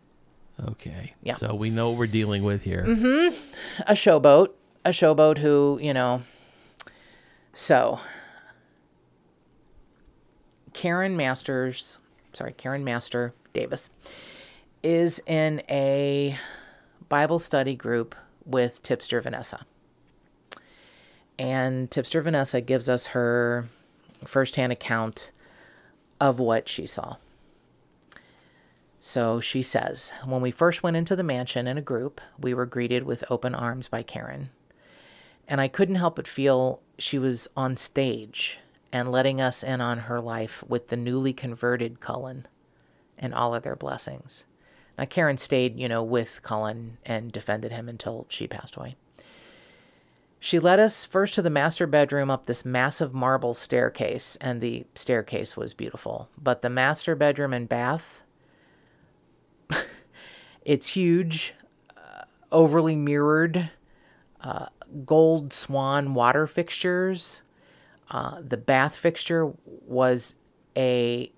Okay. Yeah. So we know what we're dealing with here. Mm-hmm. A showboat, a showboat who, you know. So Karen Masters, sorry, Karen Master Davis is in a Bible study group with Tipster Vanessa. And Tipster Vanessa gives us her firsthand account of what she saw. So she says, when we first went into the mansion in a group, we were greeted with open arms by Karen. And I couldn't help but feel she was on stage and letting us in on her life with the newly converted Cullen and all of their blessings. Now, Karen stayed, you know, with Cullen and defended him until she passed away. She led us first to the master bedroom up this massive marble staircase, and the staircase was beautiful. But the master bedroom and bath, it's huge, uh, overly mirrored, uh, gold swan water fixtures. Uh, the bath fixture was a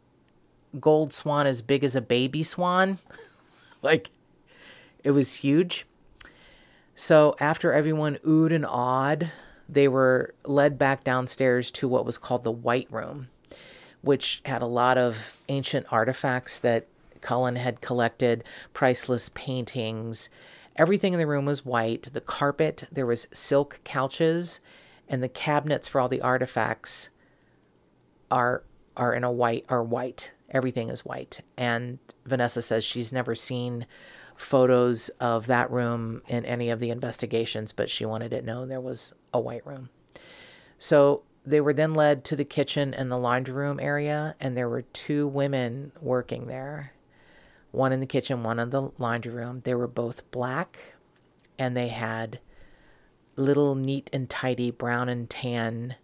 gold swan as big as a baby swan. like, it was huge. So after everyone oohed and awed, they were led back downstairs to what was called the White Room, which had a lot of ancient artifacts that Cullen had collected, priceless paintings. Everything in the room was white. The carpet, there was silk couches, and the cabinets for all the artifacts are are in a white are white. Everything is white. And Vanessa says she's never seen photos of that room in any of the investigations, but she wanted it known there was a white room. So they were then led to the kitchen and the laundry room area, and there were two women working there one in the kitchen, one in the laundry room. They were both black, and they had little neat and tidy brown and tan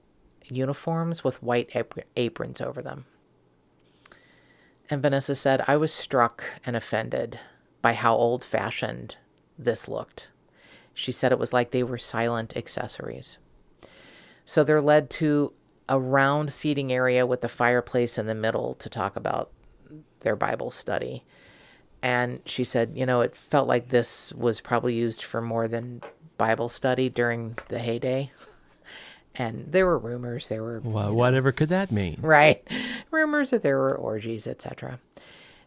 uniforms with white ap- aprons over them. And Vanessa said, I was struck and offended by how old fashioned this looked. She said it was like they were silent accessories. So they're led to a round seating area with the fireplace in the middle to talk about their Bible study. And she said, you know, it felt like this was probably used for more than Bible study during the heyday. And there were rumors, there were Well, whatever could that mean? right rumors that there were orgies etc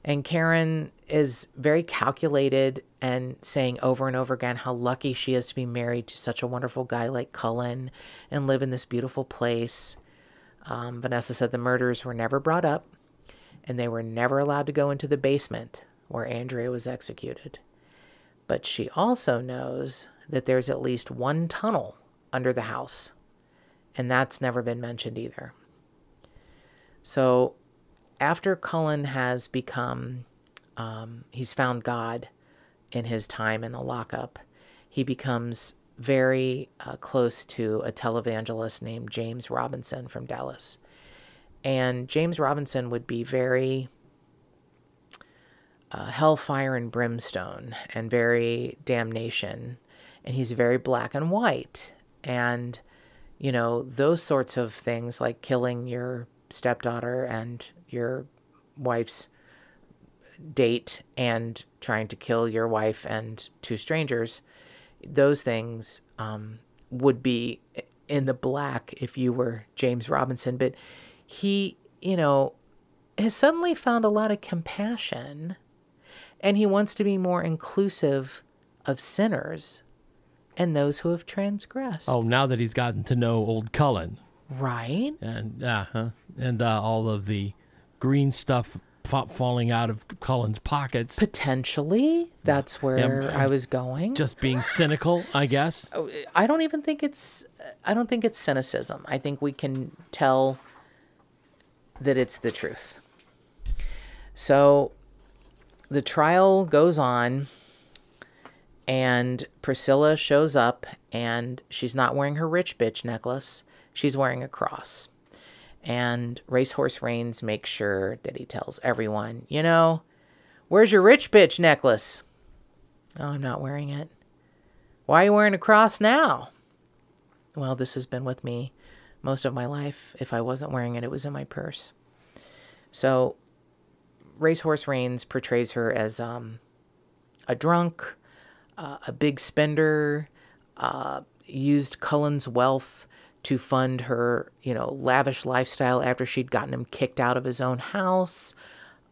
and karen is very calculated and saying over and over again how lucky she is to be married to such a wonderful guy like cullen and live in this beautiful place. Um, vanessa said the murders were never brought up and they were never allowed to go into the basement where andrea was executed. But she also knows that there's at least one tunnel under the house and that's never been mentioned either. So after Cullen has become, um, he's found God in his time in the lockup, he becomes very uh, close to a televangelist named James Robinson from Dallas. And James Robinson would be very uh, hellfire and brimstone and very damnation. And he's very black and white. And, you know, those sorts of things like killing your stepdaughter and your wife's date and trying to kill your wife and two strangers, those things um, would be in the black if you were James Robinson. But he, you know, has suddenly found a lot of compassion and he wants to be more inclusive of sinners and those who have transgressed. Oh, now that he's gotten to know old Cullen Right? and uh, huh, and uh, all of the green stuff falling out of Cullen's pockets, Potentially, that's where I was going. just being cynical, I guess. Oh, I don't even think it's I don't think it's cynicism. I think we can tell that it's the truth. So the trial goes on and Priscilla shows up and she's not wearing her rich bitch necklace. She's wearing a cross. And Racehorse Reigns makes sure that he tells everyone, you know, where's your rich bitch necklace? Oh, I'm not wearing it. Why are you wearing a cross now? well, this has been with me most of my life. If I wasn't wearing it, it was in my purse. So, Racehorse Reigns portrays her as um, a drunk, uh, a big spender, uh, used Cullen's wealth to fund her, you know, lavish lifestyle after she'd gotten him kicked out of his own house.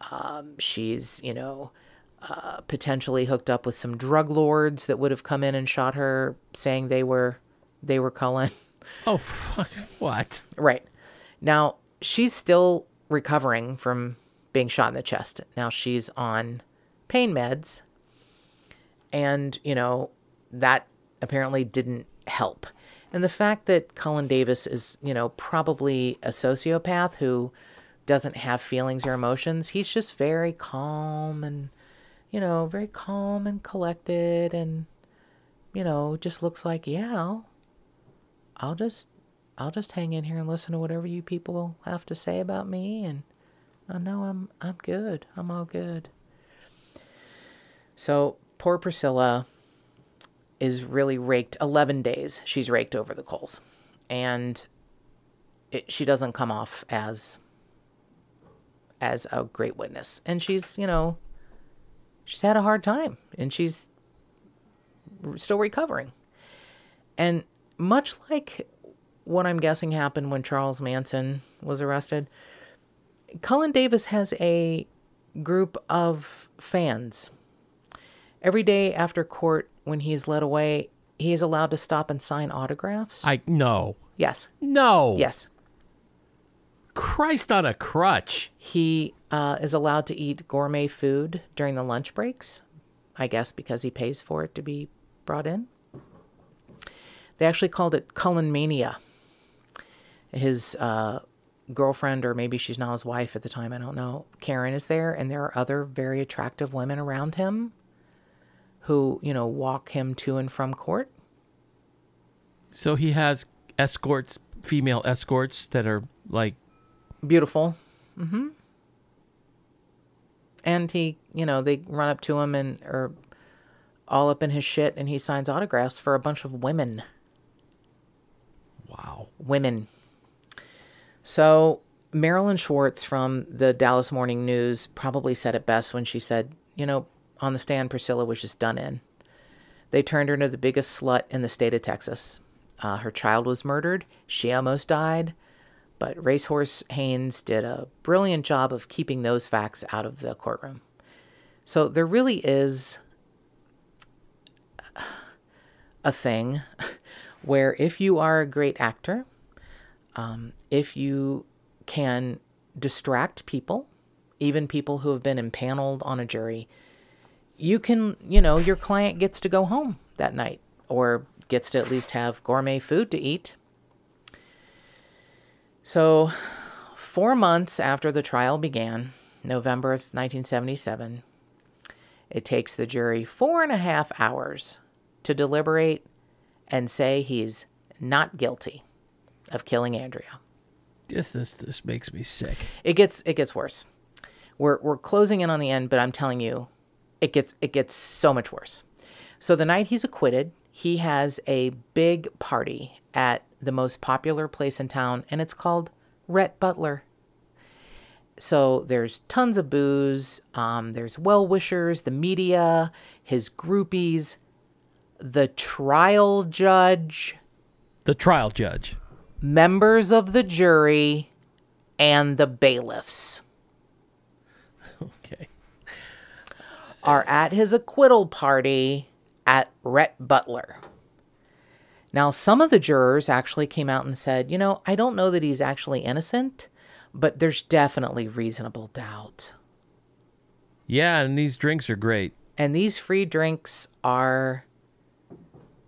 Um, she's, you know, uh, potentially hooked up with some drug lords that would have come in and shot her, saying they were they were Cullen. Oh, fuck. what? Right. Now, she's still recovering from being shot in the chest. Now she's on pain meds. And, you know, that apparently didn't help. And the fact that Cullen Davis is, you know, probably a sociopath who doesn't have feelings or emotions, he's just very calm and, you know, very calm and collected and, you know, just looks like, yeah, I'll, I'll just I'll just hang in here and listen to whatever you people have to say about me and I know I'm I'm good. I'm all good. So poor Priscilla is really raked 11 days she's raked over the coals. And it, she doesn't come off as as a great witness. And she's you know she's had a hard time and she's still recovering. And much like what i'm guessing happened when charles manson was arrested cullen davis has a group of fans. Every day after court when he's led away he is allowed to stop and sign autographs I no. yes No. yes Christ on a crutch. He uh, is allowed to eat gourmet food during the lunch breaks, I guess because he pays for it to be brought in. They actually called it Cullen Mania. His uh, girlfriend, or maybe she's now his wife at the time, I don't know, Karen is there, and there are other very attractive women around him who, you know, walk him to and from court. So he has escorts, female escorts that are like Beautiful. Mm-hmm. And he, you know, they run up to him and are all up in his shit, and he signs autographs for a bunch of women. wow. Women. So Marilyn Schwartz from the Dallas Morning News probably said it best when she said, you know, on the stand, Priscilla was just done in. They turned her into the biggest slut in the state of Texas. Uh, her child was murdered. She almost died. But Racehorse Haynes did a brilliant job of keeping those facts out of the courtroom. So there really is a thing where if you are a great actor, um, if you can distract people, even people who have been impaneled on a jury, you can, you know, your client gets to go home that night or gets to at least have gourmet food to eat. So, four months after the trial began, November of 1977, it takes the jury four and a half hours to deliberate and say he's not guilty of killing Andrea. This this this makes me sick. It gets it gets worse. We're we're closing in on the end, but I'm telling you, it gets it gets so much worse. So the night he's acquitted, he has a big party at the most popular place in town, and it's called Rhett Butler. So there's tons of booze. Um, there's well wishers, the media, his groupies, the trial judge, The trial judge. members of the jury, and the bailiffs. Okay. Are at his acquittal party at Rhett Butler. Now, some of the jurors actually came out and said, you know, I don't know that he's actually innocent, but there's definitely reasonable doubt. Yeah, and these drinks are great. And these free drinks are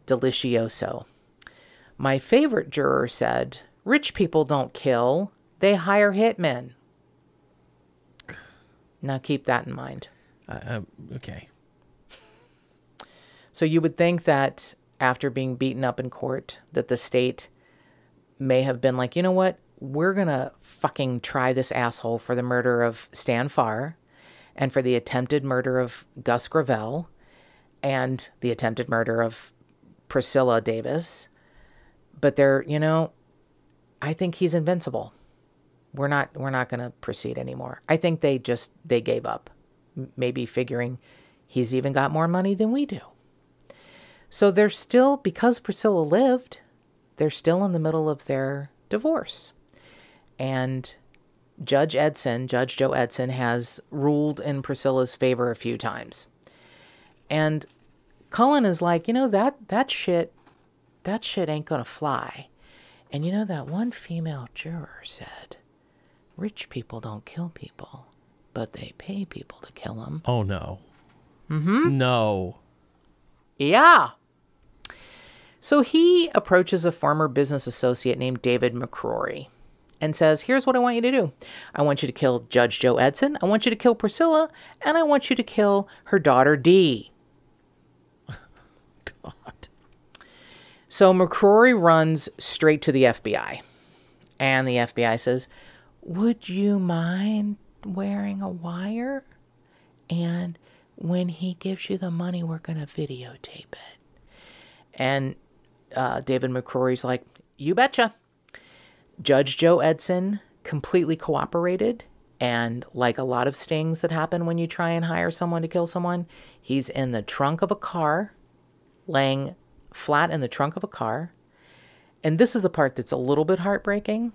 delicioso. My favorite juror said, Rich people don't kill, they hire hitmen. Now keep that in mind. Uh, um, okay. So you would think that after being beaten up in court, that the state may have been like, you know what? We're gonna fucking try this asshole for the murder of Stan Farr and for the attempted murder of Gus Gravel and the attempted murder of Priscilla Davis. but they're, you know, I think he's invincible. We're not we're not going to proceed anymore. I think they just they gave up. Maybe figuring he's even got more money than we do. So they're still because Priscilla lived, they're still in the middle of their divorce. And Judge Eidson, Judge Joe Eidson has ruled in Priscilla's favor a few times. And Cullen is like, you know, that that shit that shit ain't gonna fly. And you know that one female juror said, rich people don't kill people, but they pay people to kill them. Oh no. Mm-hmm. No. Yeah. So he approaches a former business associate named David McCrory and says, Here's what I want you to do I want you to kill Judge Joe Eidson, I want you to kill Priscilla, and I want you to kill her daughter Dee. God. So McCrory runs straight to the FBI. And the FBI says, Would you mind wearing a wire? And when he gives you the money, we're going to videotape it. And uh, David McCrory's like, You betcha. Judge Joe Eidson completely cooperated. And like a lot of stings that happen when you try and hire someone to kill someone, he's in the trunk of a car, laying flat in the trunk of a car. And this is the part that's a little bit heartbreaking.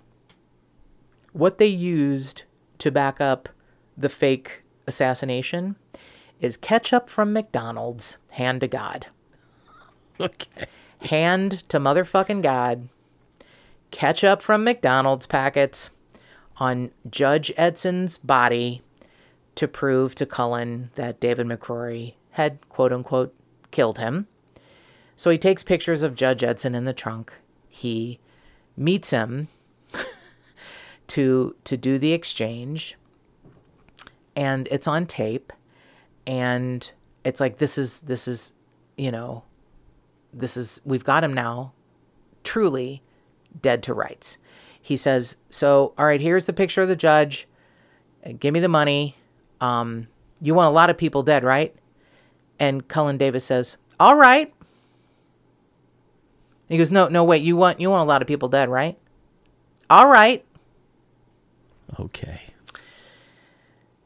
What they used to back up the fake assassination is ketchup from McDonald's, hand to God. Okay. Hand to motherfucking God. Ketchup from McDonald's packets on Judge Eidson's body to prove to Cullen that David McCrory had quote unquote killed him. So he takes pictures of Judge Eidson in the trunk. He meets him to to do the exchange. And it's on tape. And it's like this is this is, you know, this is we've got him now truly dead to rights. He says, "So, all right, here's the picture of the judge. Give me the money. Um, you want a lot of people dead, right?" And Cullen Davis says, "All right." He goes, "No, no, wait. You want you want a lot of people dead, right?" All right. Okay.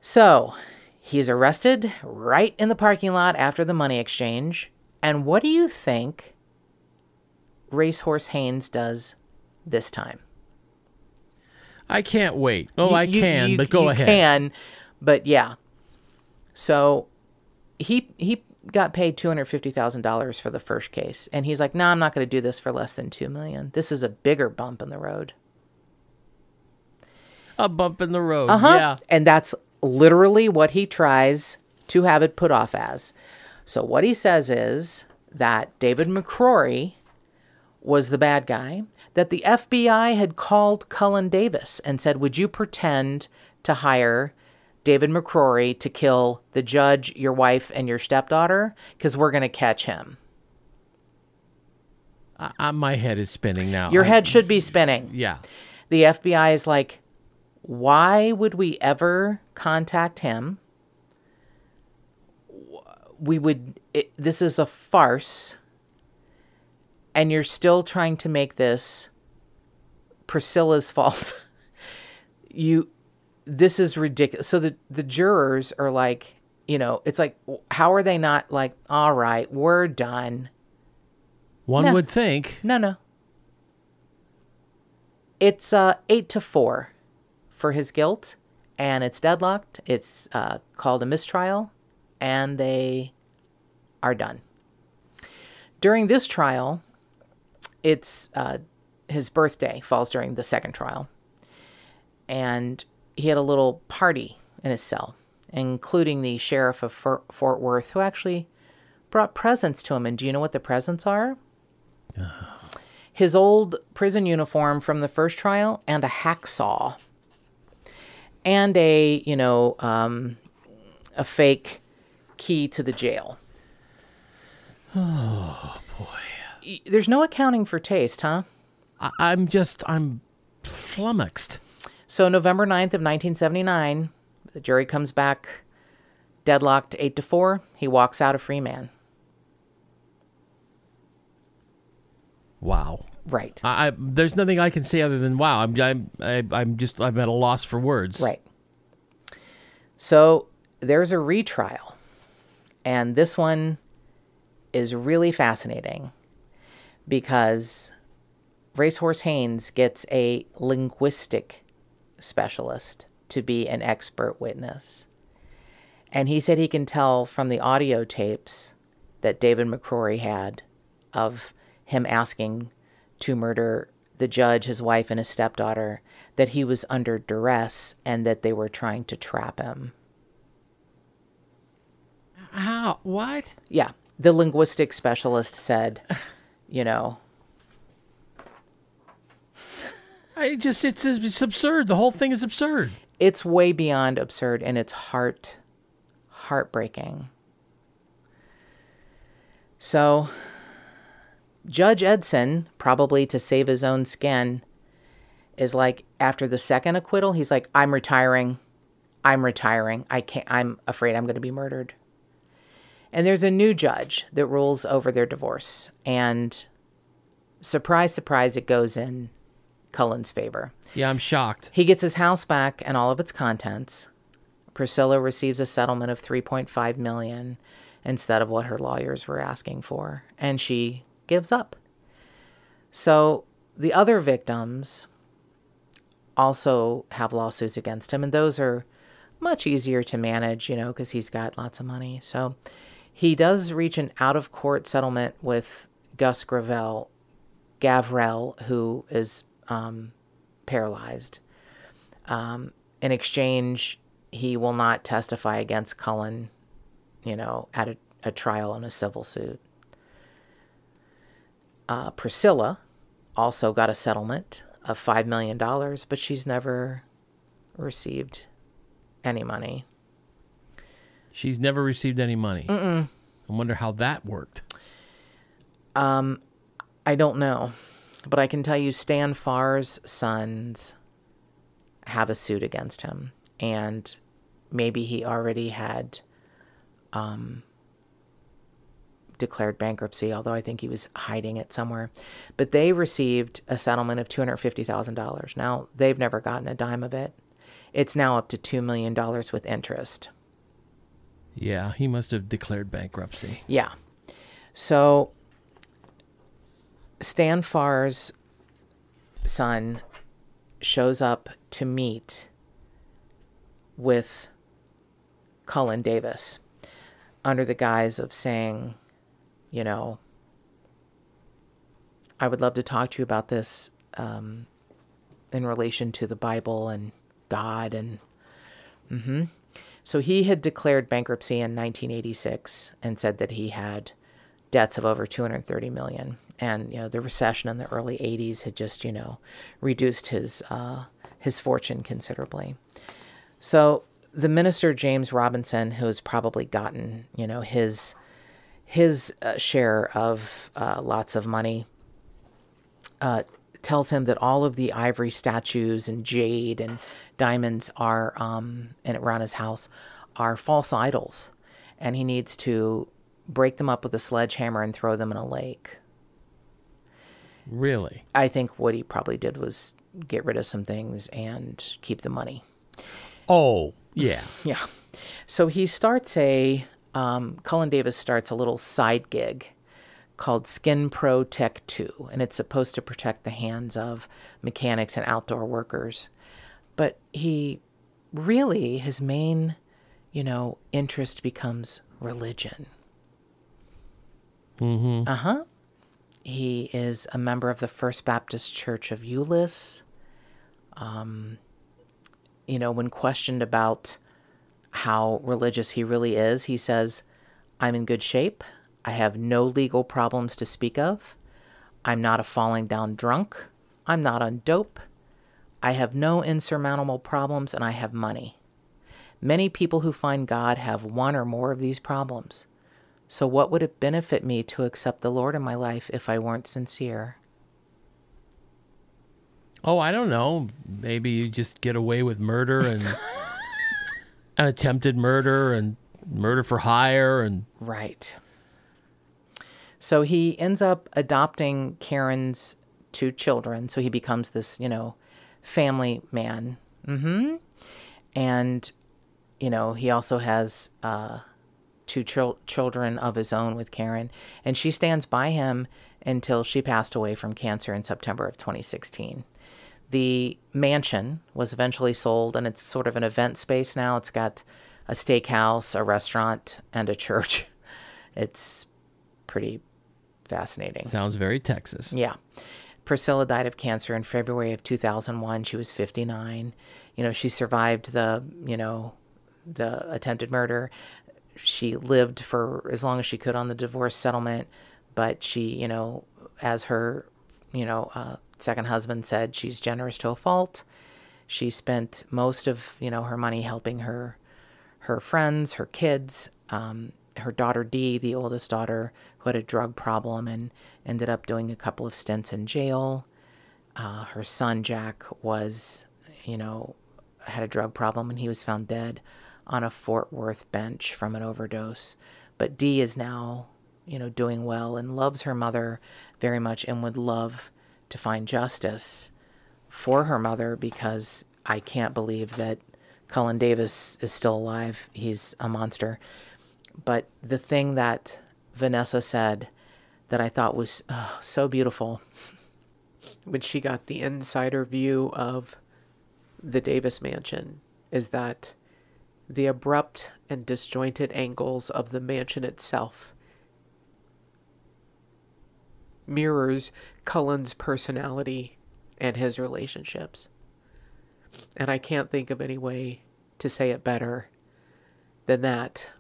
So, he's arrested right in the parking lot after the money exchange. And what do you think Racehorse Haynes does this time? I can't wait. Oh, You- I you- can, you- but go you ahead. Can, but yeah. So he he got paid two hundred fifty thousand dollars for the first case, and he's like, "No, I'm not going to do this for less than two million. This is a bigger bump in the road." A bump in the road. Uh-huh. Yeah. And that's literally what he tries to have it put off as. So what he says is that David McCrory was the bad guy, that the FBI had called Cullen Davis and said, Would you pretend to hire David McCrory to kill the judge, your wife, and your stepdaughter? Because we're going to catch him. I, I, my head is spinning now. Your I- head should be spinning. Yeah. The FBI is like, why would we ever contact him? We would, it, this is a farce. And you're still trying to make this Priscilla's fault. you, this is ridiculous. So the, the jurors are like, you know, it's like, how are they not like, all right, we're done? One No. would think. No, no. It's uh, eight to four for his guilt, and it's deadlocked. It's uh, called a mistrial, and they are done. During this trial, it's uh, his birthday falls during the second trial, and he had a little party in his cell, including the sheriff of Fort Fort Worth, who actually brought presents to him. And do you know what the presents are? his old prison uniform from the first trial and a hacksaw and a you know um, a fake key to the jail. Oh boy. There's no accounting for taste huh? I, I'm just, I'm flummoxed. so november 9th of 1979 the jury comes back deadlocked 8 to 4 he walks out a free man. Wow. Right. I, I there's nothing I can say other than wow. I'm I'm I, I'm just I'm at a loss for words. Right. So there's a retrial, and this one is really fascinating because Racehorse Haynes gets a linguistic specialist to be an expert witness. And he said he can tell from the audio tapes that David McCrory had of him asking to murder the judge, his wife, and his stepdaughter that he was under duress and that they were trying to trap him. How? What? Yeah. The linguistic specialist said, you know, I just it's it's absurd. The whole thing is absurd. it's way beyond absurd and it's heart heartbreaking. So Judge Eidson, probably to save his own skin, is like after the second acquittal, he's like, I'm retiring. I'm retiring. I can't I'm afraid I'm gonna be murdered. And there's a new judge that rules over their divorce. And surprise, surprise, it goes in Cullen's favor. Yeah, I'm shocked. He gets his house back and all of its contents. Priscilla receives a settlement of 3.5 million instead of what her lawyers were asking for, and she gives up. So the other victims also have lawsuits against him, and those are much easier to manage, you know, because he's got lots of money. So he does reach an out of court settlement with Gus Gravel, Gavrel, who is um, paralyzed. Um, in exchange, he will not testify against Cullen, you know, at a, a trial in a civil suit. Uh, Priscilla also got a settlement of $5 million, but she's never received any money. She's never received any money. Mm-mm. I wonder how that worked. Um, I don't know, but I can tell you Stan Farr's sons have a suit against him, and maybe he already had um, declared bankruptcy, although I think he was hiding it somewhere. But they received a settlement of $250,000. Now, they've never gotten a dime of it. It's now up to $2 million with interest. Yeah, he must have declared bankruptcy. Yeah. So Stan Farr's son shows up to meet with Cullen Davis under the guise of saying, you know, I would love to talk to you about this um, in relation to the Bible and God and so he had declared bankruptcy in 1986 and said that he had debts of over 230 million. And you know the recession in the early 80s had just you know reduced his uh, his fortune considerably. So the minister James Robinson, who has probably gotten you know his his uh, share of uh, lots of money, uh, tells him that all of the ivory statues and jade and diamonds are um, and around his house are false idols, and he needs to break them up with a sledgehammer and throw them in a lake. Really? I think what he probably did was get rid of some things and keep the money. Oh, yeah. Yeah. So he starts a, um, Cullen Davis starts a little side gig called Skin Pro Tech 2, and it's supposed to protect the hands of mechanics and outdoor workers. But he really, his main, you know, interest becomes religion. Mm-hmm. Uh huh. He is a member of the First Baptist Church of Euless. Um, you know, when questioned about how religious he really is, he says, I'm in good shape. I have no legal problems to speak of. I'm not a falling down drunk. I'm not on dope. I have no insurmountable problems and I have money. Many people who find God have one or more of these problems. So, what would it benefit me to accept the Lord in my life if I weren't sincere? Oh, I don't know. Maybe you just get away with murder and an attempted murder and murder for hire and Right. So he ends up adopting Karen's two children, so he becomes this, you know, family man. Mm-hmm. And, you know, he also has uh, two chil- children of his own with Karen, and she stands by him until she passed away from cancer in September of 2016. The mansion was eventually sold, and it's sort of an event space now. It's got a steakhouse, a restaurant, and a church. It's pretty fascinating. Sounds very Texas. Yeah. Priscilla died of cancer in February of 2001. She was 59. You know, she survived the, you know, the attempted murder. She lived for as long as she could on the divorce settlement, but she, you know, as her, you know, uh, second husband said, she's generous to a fault. She spent most of, you know, her money helping her her friends, her kids, um, her daughter Dee, the oldest daughter, who had a drug problem and ended up doing a couple of stints in jail. Uh, her son Jack was, you know, had a drug problem and he was found dead on a Fort Worth bench from an overdose. But Dee is now, you know, doing well and loves her mother very much and would love to find justice for her mother because I can't believe that Cullen Davis is still alive. He's a monster. But the thing that Vanessa said that I thought was oh, so beautiful when she got the insider view of the Davis mansion is that the abrupt and disjointed angles of the mansion itself mirrors Cullen's personality and his relationships. And I can't think of any way to say it better than that.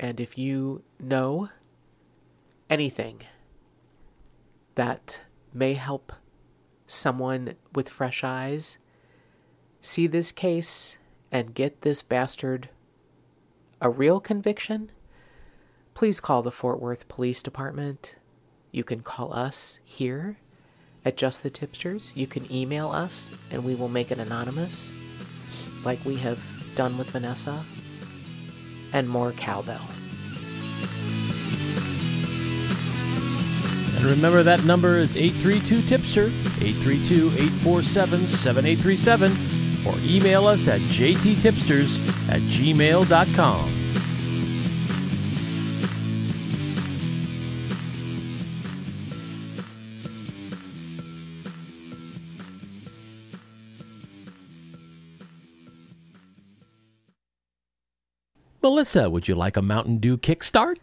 And if you know anything that may help someone with fresh eyes see this case and get this bastard a real conviction, please call the Fort Worth Police Department. You can call us here at Just the Tipsters. You can email us and we will make it anonymous, like we have done with Vanessa, and more cowbell. And remember that number is 832 Tipster, 832 847 7837, or email us at jttipsters at gmail.com. Melissa, would you like a Mountain Dew kickstart?